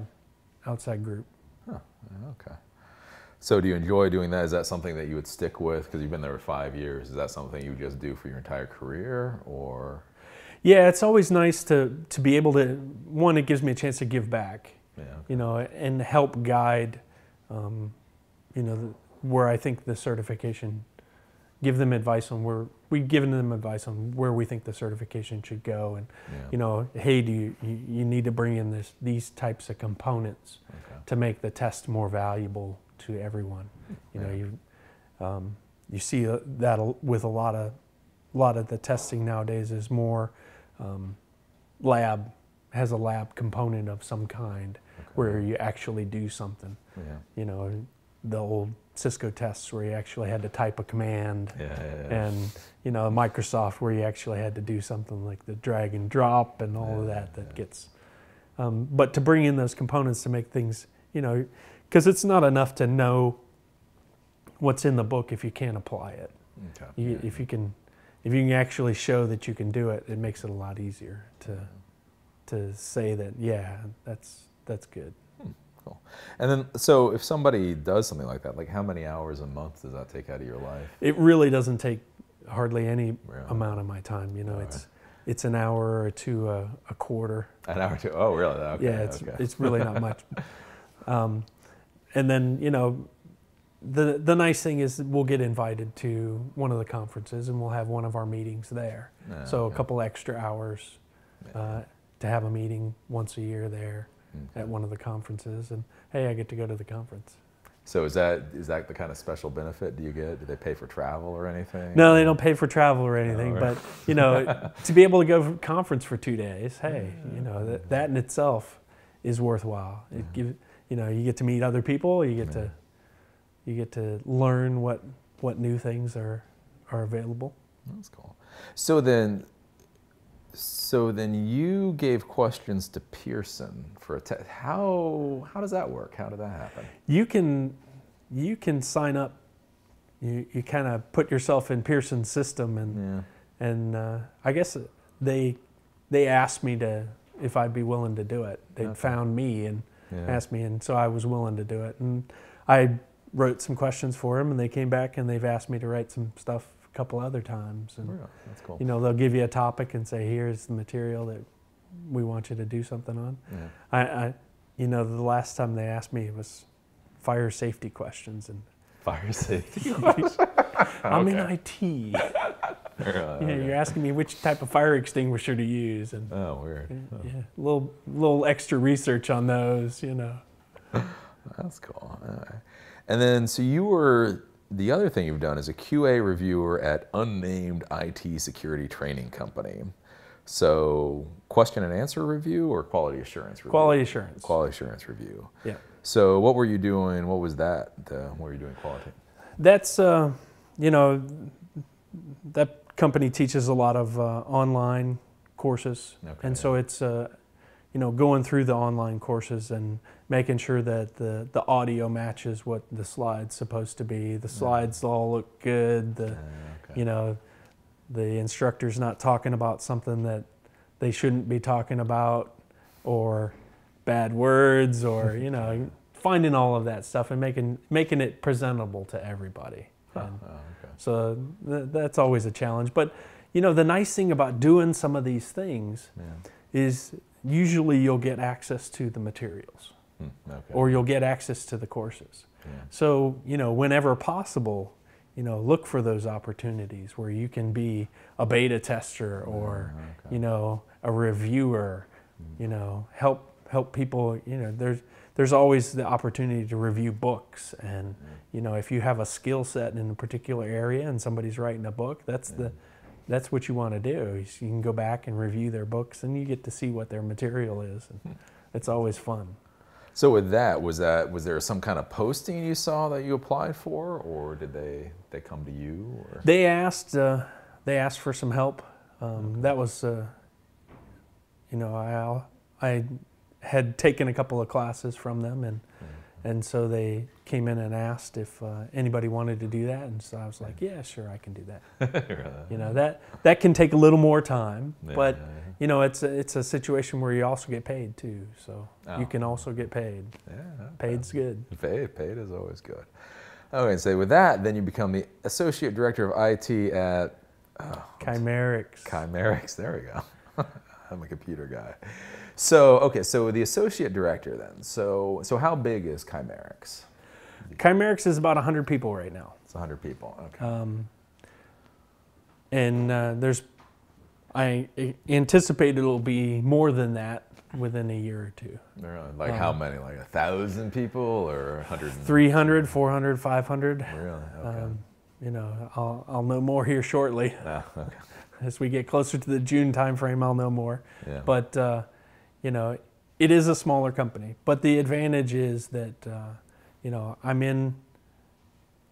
outside group.
Okay. So do you enjoy doing that? Is that something that you would stick with because you've been there for five years? Is that something you just do for your entire career, or
Yeah, it's always nice to to be able to one. It gives me a chance to give back,
yeah?
you know, and help guide, um, you know, the, where I think the certification, give them advice on where we've given them advice on where we think the certification should go, and
Yeah.
you know, hey, do you you, you need to bring in this these types of components
Okay.
to make the test more valuable to everyone. You know,
Yeah.
you um, you see that with a lot of a lot of the testing nowadays is more um, lab has a lab component of some kind where you actually do something.
Yeah.
You know, the old Cisco tests where you actually had to type a command,
Yeah. yeah,
and you know Microsoft where you actually had to do something like the drag and drop and all of that that gets. Um, but to bring in those components to make things, you know, because it's not enough to know what's in the book if you can't apply it.
Okay.
You. If you can, if you can actually show that you can do it, it makes it a lot easier to to say that yeah, that's that's good.
Cool. And then, so if somebody does something like that, like how many hours a month does that take out of your life?
It really doesn't take hardly any
Really?
amount of my time. You know,
All
it's it's an hour or two a, a quarter.
An hour or two? Oh, really? Okay.
yeah, it's
okay.
it's really not much. <laughs> Um, and then you know, the the nice thing is we'll get invited to one of the conferences and we'll have one of our meetings there.
Yeah,
so a couple extra hours
Yeah.
uh, to have a meeting once a year there
Okay.
at one of the conferences, and hey, I get to go to the conference.
So is that is that the kind of special benefit do you get? Do they pay for travel or anything?
No, they don't pay for travel or anything,
right.
but you know, <laughs> to be able to go to a conference for two days, hey, mm-hmm. you know, that, that in itself is worthwhile. It mm-hmm. give, you know, you get to meet other people, you get
Yeah.
to, you get to learn what what new things are are available.
That's cool. So then, so then you gave questions to Pearson for a test. How how does that work? How did that happen?
You can you can sign up. You you kind of put yourself in Pearson's system and.
Yeah.
and uh, I guess they they asked me to if I'd be willing to do it. They
Okay.
found me and
Yeah.
asked me, and so I was willing to do it. And I wrote some questions for them, and they came back and they've asked me to write some stuff a couple other times. And
Really? That's cool.
you know, they'll give you a topic and say, "Here's the material that we want you to do something on."
Yeah.
I, I you know, the last time they asked me was fire safety questions, and
Fire safety. <laughs>
I'm in. IT.
Really? <laughs> <laughs>
Yeah,
Okay.
you're asking me which type of fire extinguisher to use, and
Oh, weird.
yeah,
Oh,
yeah, little little extra research on those, you know.
That's cool. Right. And then, so you were the other thing you've done is a QA reviewer at unnamed IT security training company. So, question and answer review or quality assurance review?
Quality assurance.
Quality assurance review.
Yeah,
So, what were you doing? What was that? Uh, what were you doing quality?
that's uh, you know, that company teaches a lot of uh, online courses,
Okay,
and so it's uh, you know, going through the online courses and making sure that the, the audio matches what the slide's supposed to be. The slides all look good. The,
Yeah, okay.
you know, the instructor's not talking about something that they shouldn't be talking about or bad words or, <laughs> you know, finding all of that stuff and making, making it presentable to everybody.
Huh, oh, okay.
so th- that's always a challenge. But, you know, the nice thing about doing some of these things
Yeah.
is usually you'll get access to the materials
Hmm, okay.
or you'll get access to the courses.
yeah.
So, you know, whenever possible, you know, look for those opportunities where you can be a beta tester or,
okay.
you know, a reviewer, you know, help help people, you know, there's there's always the opportunity to review books and you know, if you have a skill set in a particular area and somebody's writing a book, that's the that's what you want to do. You can go back and review their books and you get to see what their material is and it's always fun.
So with that, was that was there some kind of posting you saw that you applied for, or did they they come to you? Or
They asked, uh, they asked for some help. Um, that was, uh, you know, I, I had taken a couple of classes from them, and and so they came in and asked if uh, anybody wanted to do that, and so I was like, yeah, sure, I can do that. <laughs> You know, that that can take a little more time,
Yeah,
but
yeah, yeah.
you know, it's a, it's a situation where you also get paid too, so
Oh.
you can also get paid.
yeah.
Paid's good.
Paid, paid is always good. Okay, so with that, then you become the associate director of IT at
Chimerix.
Chimerix. There we go. <laughs> I'm a computer guy. So okay, so the associate director then. So so how big is Chimerix?
Chimerix is about 100 people right now.
It's 100 people. Okay.
Um, and uh, there's, I anticipate it'll be more than that within a year or two.
Really? Like how many? Like a thousand people or 100?
300, 400, 500.
Really? Okay.
Um, you know, I'll, I'll know more here shortly. <laughs>
Ah, okay.
As we get closer to the June timeframe, I'll know more.
Yeah.
But, uh, you know, it is a smaller company. But the advantage is that, uh, you know, I'm in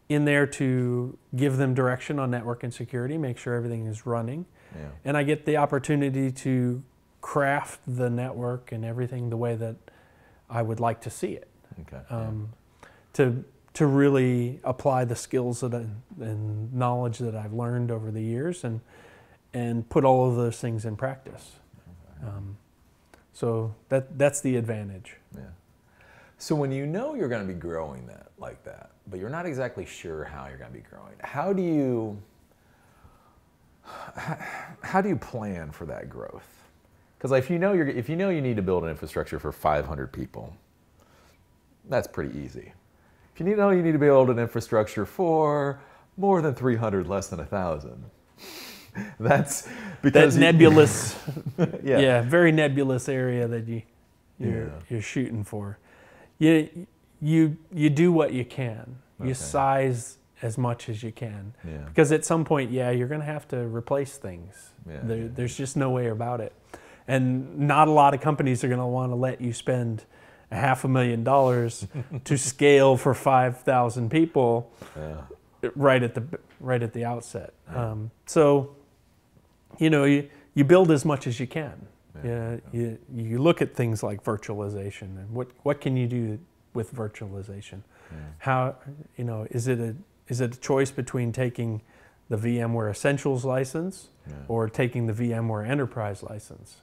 in there to give them direction on network and security, make sure everything is running.
yeah.
and I get the opportunity to craft the network and everything the way that I would like to see it.
Okay. yeah.
Um, to to really apply the skills that I, and knowledge that I've learned over the years and and put all of those things in practice. Um, so that that's the advantage.
Yeah. So when you know you're going to be growing that like that, but you're not exactly sure how you're going to be growing, how do you <sighs> how do you plan for that growth? Because if you know you're if you know you need to build an infrastructure for 500 people, that's pretty easy. If you know you need to build an infrastructure for more than 300, less than a thousand, <laughs> that's
That
because you-
nebulous, <laughs>
yeah.
yeah. very nebulous area that you you're,
Yeah.
you're shooting for. You you you do what you can. You size as much as you can
Yeah.
because at some point, yeah, you're going to have to replace things.
Yeah,
there. There's just no way about it, and not a lot of companies are going to want to let you spend a half a million dollars <laughs> to scale for five thousand people right at the right at the outset. Um, so, you know, you, you build as much as you can.
Yeah,
Yeah, you, you look at things like virtualization and what, what can you do with virtualization? How you know is it a is it a choice between taking the VMware Essentials license
Yeah.
or taking the VMware Enterprise license?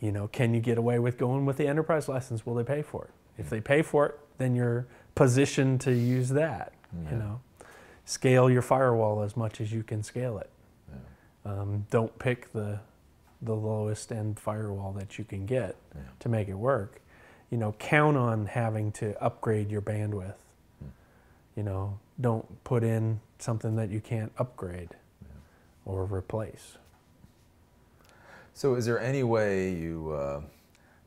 You know, can you get away with going with the enterprise license? Will they pay for it? If they pay for it, then you're positioned to use that.
Yeah.
You know, scale your firewall as much as you can scale it. Um, don't pick the the lowest end firewall that you can get
Yeah.
to make it work. You know, count on having to upgrade your bandwidth. You know, don't put in something that you can't upgrade or replace.
So, is there any way you, uh,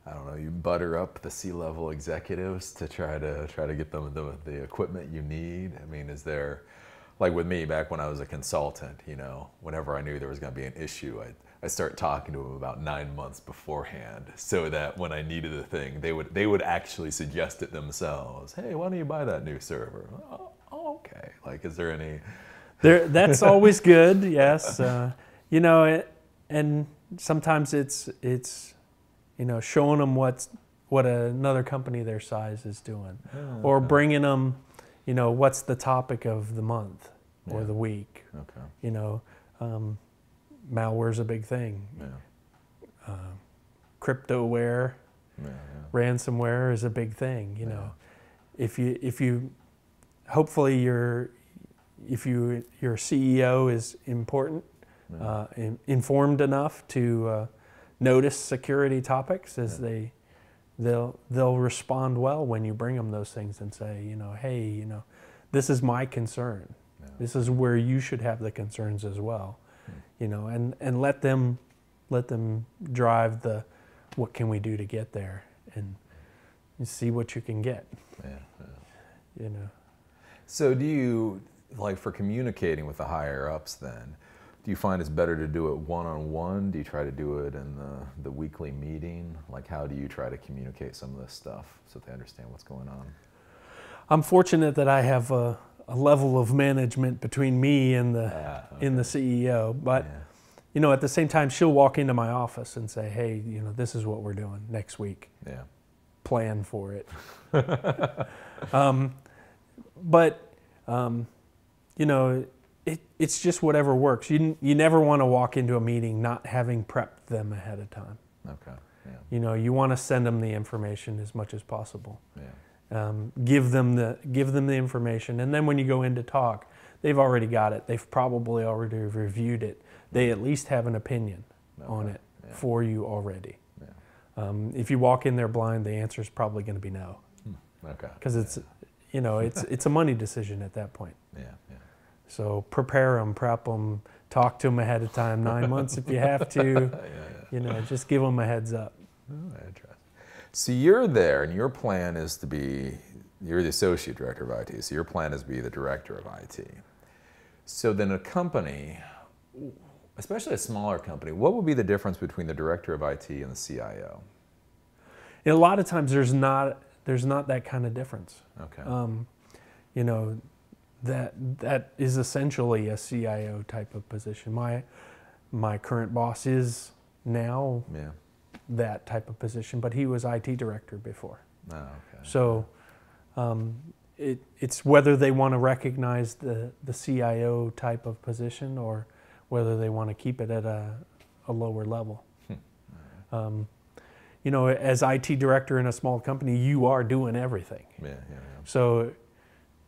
I don't know, you butter up the C-level executives to try to try to get them the, the equipment you need? I mean, is there, like with me back when I was a consultant, you know, whenever I knew there was going to be an issue, I I start talking to them about nine months beforehand, so that when I needed a thing, they would they would actually suggest it themselves. Hey, why don't you buy that new server? Oh, oh, okay. Like, is there any?
There, that's <laughs> always good. Yes, uh, you know, it, and sometimes it's it's you know, showing them what's what another company their size is doing,
Oh,
or bringing them, you know, what's the topic of the month or
Yeah.
the week.
Okay.
You know, um, malware's a big thing.
Yeah.
Uh, cryptoware,
Yeah.
ransomware is a big thing. You know, if you if you, hopefully your, if you your CEO is important, uh, in, informed enough to uh, notice security topics as they they'll they'll respond well when you bring them those things and say you know hey you know this is my concern
Yeah.
this is where you should have the concerns as well
Hmm.
you know and and let them let them drive the what can we do to get there and see what you can get
Yeah. yeah.
you know
So do you like for communicating with the higher ups then? Do you find it's better to do it one on one? Do you try to do it in the, the weekly meeting? Like how do you try to communicate some of this stuff so they understand what's going on?
i'm fortunate that i have a, a level of management between me and the
Ah,
in the ceo but
yeah.
you know, at the same time, she'll walk into my office and say, "Hey, you know, this is what we're doing next week.
Yeah.
Plan for it." <laughs> um, but um, you know, it, it's just whatever works. You you never want to walk into a meeting not having prepped them ahead of time.
Okay. Yeah.
You know, you want to send them the information as much as possible.
Yeah.
Um, give them the give them the information, and then when you go in to talk, they've already got it. They've probably already reviewed it. They at least have an opinion on it
Yeah.
for you already.
Yeah.
Um, if you walk in there blind, the answer is probably going to be no,
Okay.
because it's, you know, it's it's a money decision at that point. <laughs>
Yeah. Yeah.
So prepare them, prep them, talk to them ahead of time, nine <laughs> months if you have to.
Yeah. yeah.
You know, just give them a heads up.
Oh, interesting. So you're there, and your plan is to be you're the associate director of IT. So your plan is to be the director of IT. So then a company, especially a smaller company, what would be the difference between the director of IT and the CIO?
And a lot of times there's not there's not that kind of difference.
Okay.
Um, you know, that that is essentially a CIO type of position. My my current boss is now
yeah.
that type of position, but he was IT director before.
Oh, okay.
So um, it, it's whether they want to recognize the, the CIO type of position or whether they want to keep it at a, a lower level. Um, you know, as IT director in a small company, you are doing everything.
yeah, yeah, yeah.
So,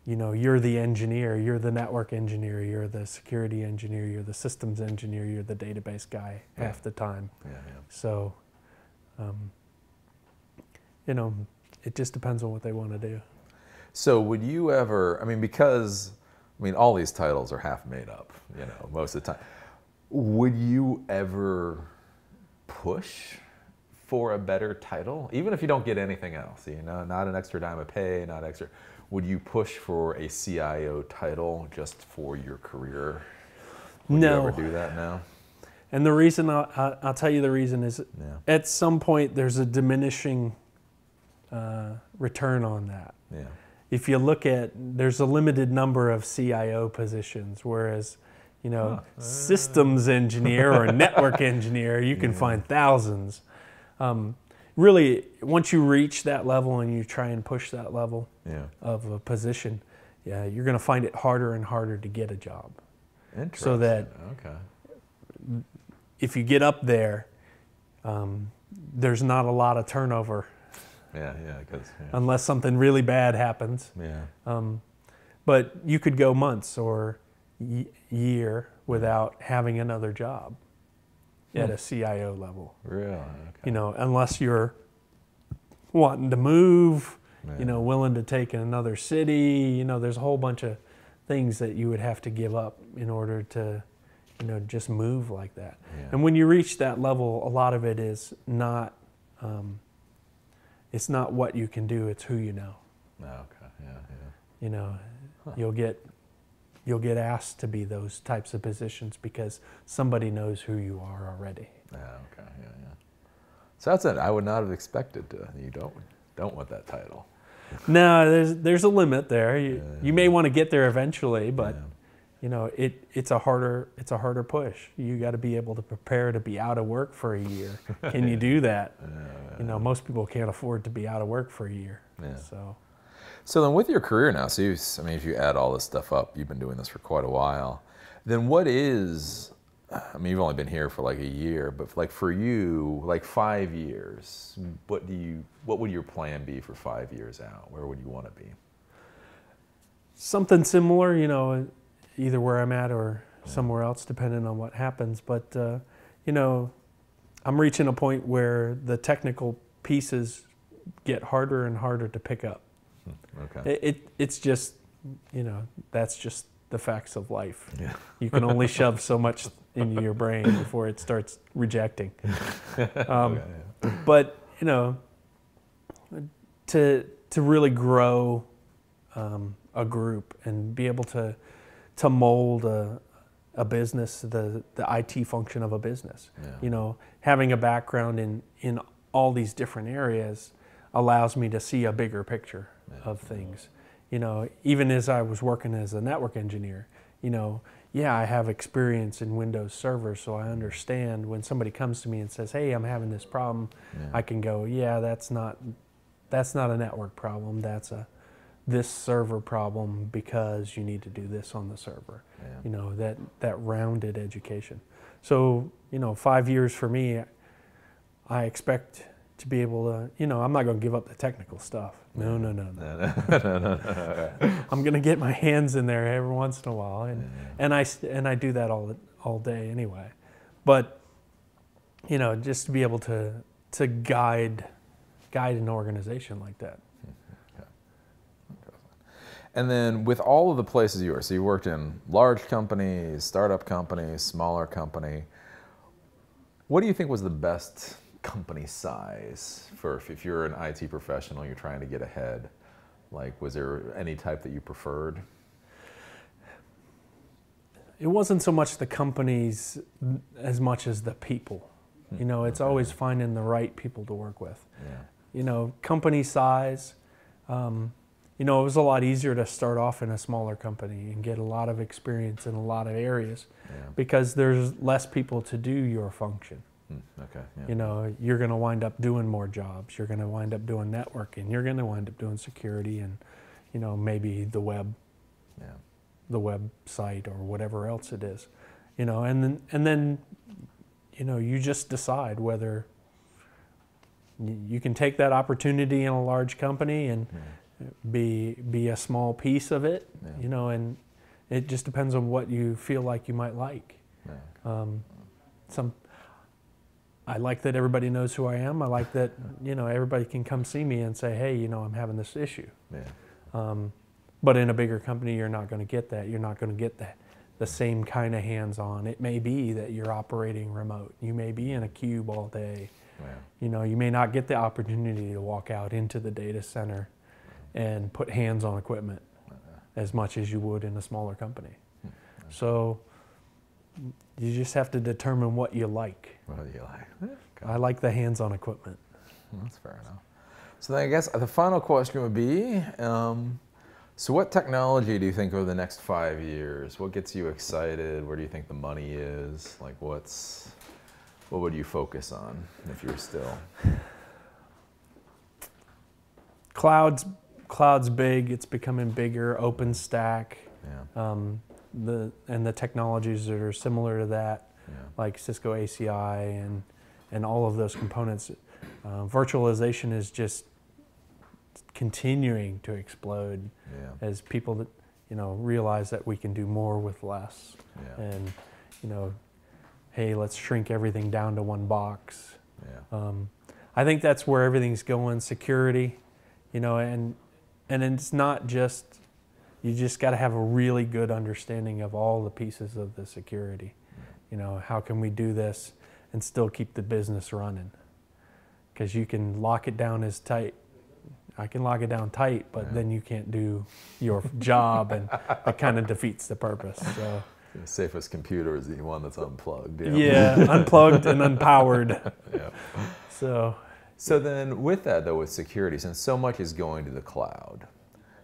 you know, you're the engineer, you're the network engineer, you're the security engineer, you're the systems engineer, you're the database guy
Yeah.
half the time.
yeah, yeah.
So, um, you know, it just depends on what they want to do.
So would you ever? I mean, because I mean, all these titles are half made up. You know, most of the time. Would you ever push for a better title, even if you don't get anything else? You know, not an extra dime of pay, not extra. Would you push for a CIO title just for your career? Would
no.
you ever do that now?
And the reason, I'll, I'll tell you the reason is
Yeah.
at some point there's a diminishing uh, return on that.
Yeah.
If you look at, there's a limited number of CIO positions, whereas, you know, systems engineer or <laughs> network engineer, you can find thousands. Um, really, once you reach that level and you try and push that level
Yeah.
of a position, yeah, you're going to find it harder and harder to get a job.
Interesting.
So that-
Okay.
if you get up there, um, there's not a lot of turnover
Yeah. Yeah. Because. Yeah.
unless something really bad happens.
yeah.
Um, but you could go months or y- year without having another job at a CIO level.
Really. Okay.
You know, unless you're wanting to move,
Yeah.
you know, willing to take in another city. You know, there's a whole bunch of things that you would have to give up in order to, you know, just move like that.
Yeah.
And when you reach that level, a lot of it is not, um, it's not what you can do; it's who you know.
Okay. Yeah. Yeah.
You know,
Huh.
you'll get, you'll get asked to be those types of positions because somebody knows who you are already.
Yeah, okay, yeah, yeah. So that's it. I would not have expected to. You don't don't want that title.
No, there's there's a limit there. You,
Yeah.
you may want to get there eventually, but
Yeah.
you know, it, it's a harder it's a harder push. You got to be able to prepare to be out of work for a year. Can you <laughs> do that? You know, most people can't afford to be out of work for a year.
Yeah.
So
So then, with your career now, so you, I mean, if you add all this stuff up, you've been doing this for quite a while. Then, what is? I mean, you've only been here for like a year, but like for you, like five years, what do you? What would your plan be for five years out? Where would you want to be?
something similar, you know, either where I'm at or somewhere else, depending on what happens. But uh, you know, I'm reaching a point where the technical pieces get harder and harder to pick up. <laughs>
Okay.
It, it it's just, you know, that's just the facts of life.
Yeah.
You can only <laughs> shove so much into your brain before it starts rejecting. <laughs> Um,
Okay,
but you know, to to really grow um, a group and be able to to mold a, a business, the the IT function of a business.
Yeah.
You know, having a background in in all these different areas allows me to see a bigger picture of things. You know, even as I was working as a network engineer, you know, yeah, I have experience in Windows servers, so I understand when somebody comes to me and says, "Hey, I'm having this problem,"
Yeah.
I can go, "Yeah, that's not that's not a network problem. That's a this server problem because you need to do this on the server."
Yeah.
You know, that that rounded education. So, you know, 5 years for me, I expect to be able to, you know, I'm not going to give up the technical stuff. No, no, no, no.
No, no, <laughs> no. <laughs>
I'm going to get my hands in there every once in a while, and and I and I do that all all day anyway. But you know, just to be able to to guide guide an organization like that. <laughs>
And then with all of the places you were, so you worked in large companies, startup companies, smaller company. What do you think was the best company size for if, if you're an IT professional, you're trying to get ahead? Like, was there any type that you preferred?
It wasn't so much the companies as much as the people. You know, it's always finding the right people to work with.
Yeah.
you know, company size. Um, you know, it was a lot easier to start off in a smaller company and get a lot of experience in a lot of areas
Yeah.
because there's less people to do your function.
Hmm, Okay. Yeah.
You know, you're going to wind up doing more jobs. You're going to wind up doing networking. You're going to wind up doing security and, you know, maybe the web,
yeah.
the website or whatever else it is. You know, and then and then, you know, you just decide whether you can take that opportunity in a large company and be be a small piece of it.
Yeah.
You know, and it just depends on what you feel like you might like.
Yeah.
Um, some I like that everybody knows who I am. I like that you know everybody can come see me and say, "Hey, you know, I'm having this issue."
Yeah.
Um, but in a bigger company, you're not going to get that. You're not going to get that the same kind of hands-on. It may be that you're operating remote. You may be in a cube all day.
Yeah.
You know, you may not get the opportunity to walk out into the data center and put hands on equipment as much as you would in a smaller company. So you just have to determine what you like.
What do you like? Okay.
I like the hands-on equipment.
That's fair enough. So then I guess the final question would be, um, so what technology do you think over the next five years? What gets you excited? Where do you think the money is? Like what's, what would you focus on if you're still?
Clouds, cloud's big. It's becoming bigger. OpenStack,
Yeah,
um, the and the technologies that are similar to that,
yeah,
like Cisco ACI and and all of those components. Uh, virtualization is just continuing to explode
yeah,
as people that you know realize that we can do more with less,
yeah,
and you know, hey, let's shrink everything down to one box.
yeah,
Um, I think that's where everything's going. Security, you know, and and it's not just you just got to have a really good understanding of all the pieces of the security. You know, how can we do this and still keep the business running? Because you can lock it down as tight. I can lock it down tight, but
Yeah.
then you can't do your job, and that kind of defeats the purpose. So,
The safest computer is the one that's unplugged.
yeah, unplugged and unpowered. <laughs>
yeah.
So,
So then, with that though, with security, since so much is going to the cloud,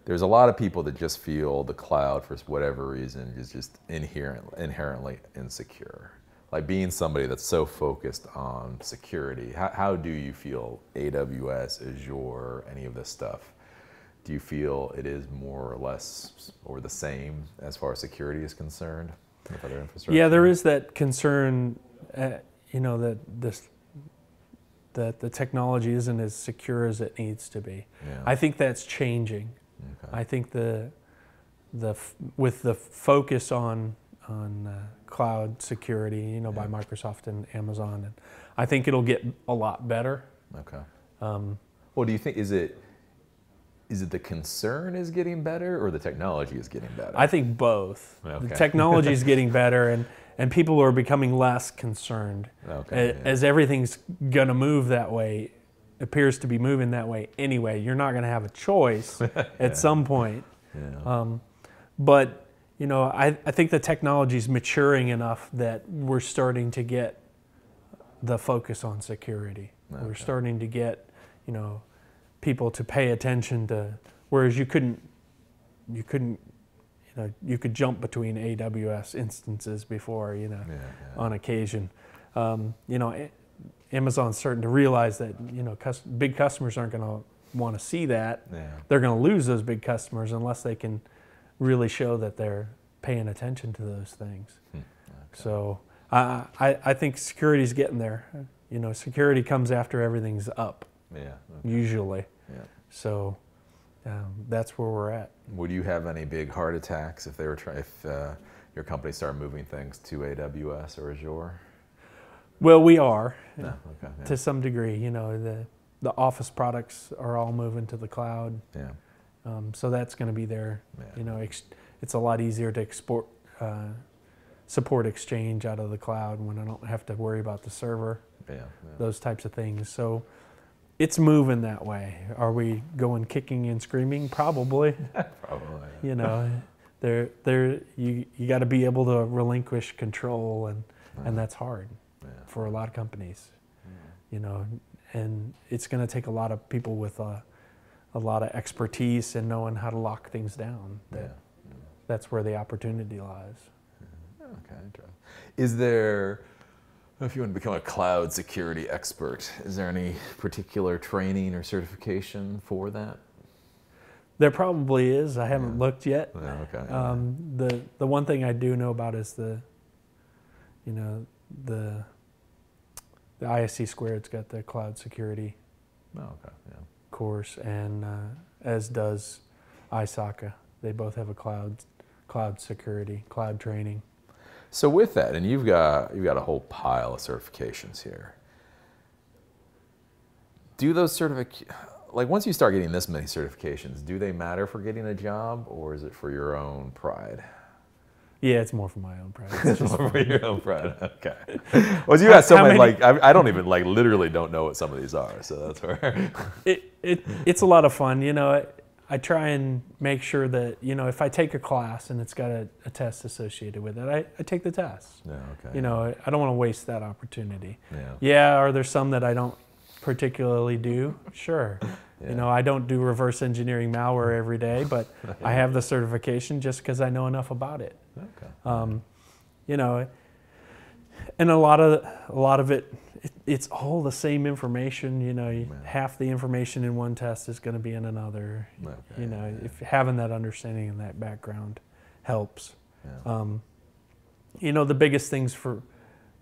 there's a lot of people that just feel the cloud for whatever reason is just inherent, inherently insecure. Like being somebody that's so focused on security, how, how do you feel AWS, Azure, any of this stuff? Do you feel it is more or less or the same as far as security is concerned with other infrastructure?
Yeah, there is that concern, uh, you know, that this that the technology isn't as secure as it needs to be.
Yeah.
I think that's changing.
Okay.
I think the the with the focus on on uh, cloud security, you know, by Microsoft and Amazon, and I think it'll get a lot better.
Okay.
Um,
Well, do you think is it is it the concern is getting better or the technology is getting better?
I think both.
Okay.
The technology is getting <laughs> better, and and people are becoming less concerned
Okay,
A-
yeah.
as everything's gonna move that way. Appears to be moving that way anyway. You're not going to have a choice <laughs> at some point.
yeah.
Um, but you know, I, I think the technology is maturing enough that we're starting to get the focus on security. We're starting to get, you know, people to pay attention to. Whereas you couldn't, you couldn't, you know, you could jump between AWS instances before, you know,
yeah, yeah.
on occasion. Um, you know, Amazon's starting to realize that you know, cus- big customers aren't going to want to see that
yeah.
they're going to lose those big customers unless they can really show that they're paying attention to those things.
Hmm,
So I, I, I think security's getting there. You know, security comes after everything's up
Yeah. okay,
usually.
yeah.
So um, that's where we're at.
Would you have any big heart attacks if they were trying if uh, your company started moving things to AWS or Azure?
Well, we are
No. Okay. Yeah.
to some degree. You know, the the Office products are all moving to the cloud,
yeah.
um, so that's going to be there.
Yeah.
You know, ex- it's a lot easier to export. Uh, support exchange out of the cloud when I don't have to worry about the server.
Yeah. yeah.
those types of things. So it's moving that way. Are we going kicking and screaming? Probably. <laughs>
Probably.
You know, there, there, you, you got to be able to relinquish control, and, and that's hard. For a lot of companies. You know, and it's going to take a lot of people with a, a lot of expertise and knowing how to lock things down.
Yeah.
That, That's where the opportunity lies.
Okay. interesting. Is there, if you want to become a cloud security expert, is there any particular training or certification for that?
There probably is. I haven't
Yeah.
looked yet.
Yeah, okay.
Um, the the one thing I do know about is the, you know, the the ISC squared's got the cloud security
oh, okay. Yeah.
course, and uh, as does ISACA. They both have a cloud cloud security cloud training.
So with that, and you've got you've got a whole pile of certifications here. Do those certific like once you start getting this many certifications, do they matter for getting a job, or is it for your own pride?
Yeah, it's more for my own pride. <laughs> It's more
for your own pride. Okay. Well, you got so <laughs> many, like I, I don't even like literally don't know what some of these are, so that's where. <laughs>
it, it it's a lot of fun. You know, I, I try and make sure that you know if I take a class and it's got a, a test associated with it, I, I take the test.
yeah. Okay.
You know, I don't want to waste that opportunity.
Yeah.
Yeah, are there some that I don't particularly do? Sure.
Yeah.
You know, I don't do reverse engineering malware every day, but I have the certification just because I know enough about it.
Okay.
Um, you know, and a lot of a lot of it, it it's all the same information. You know, you- half the information in one test is going to be in another.
Okay,
You know,
yeah.
if having that understanding and that background helps.
Yeah.
Um, you know, the biggest things for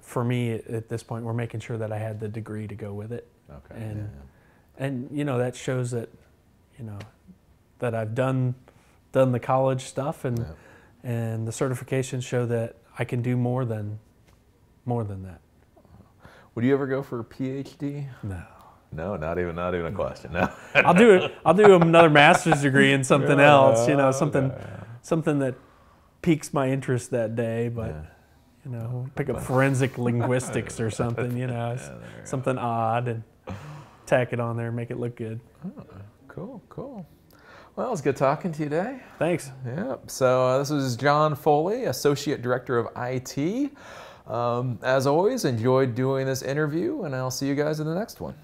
for me at, this point were making sure that I had the degree to go with it,
okay.
and-
yeah,
and you know that shows that you know that I've done done the college stuff, and. And the certifications show that I can do more than more than that.
Would you ever go for a PhD?
No,
No, not even not even a question. No.
I'll do it. I'll do another master's degree in something else. You know, something something that piques my interest that day, but.
Yeah.
You know, pick up forensic <laughs> linguistics or something. You know,
Yeah,
something odd and tack it on there, and make it look good.
Oh, cool, cool. Well, it was good talking to you today.
Thanks.
Yep. So uh, this was John Foley, Associate Director of IT. Um, as always, enjoyed doing this interview, and I'll see you guys in the next one.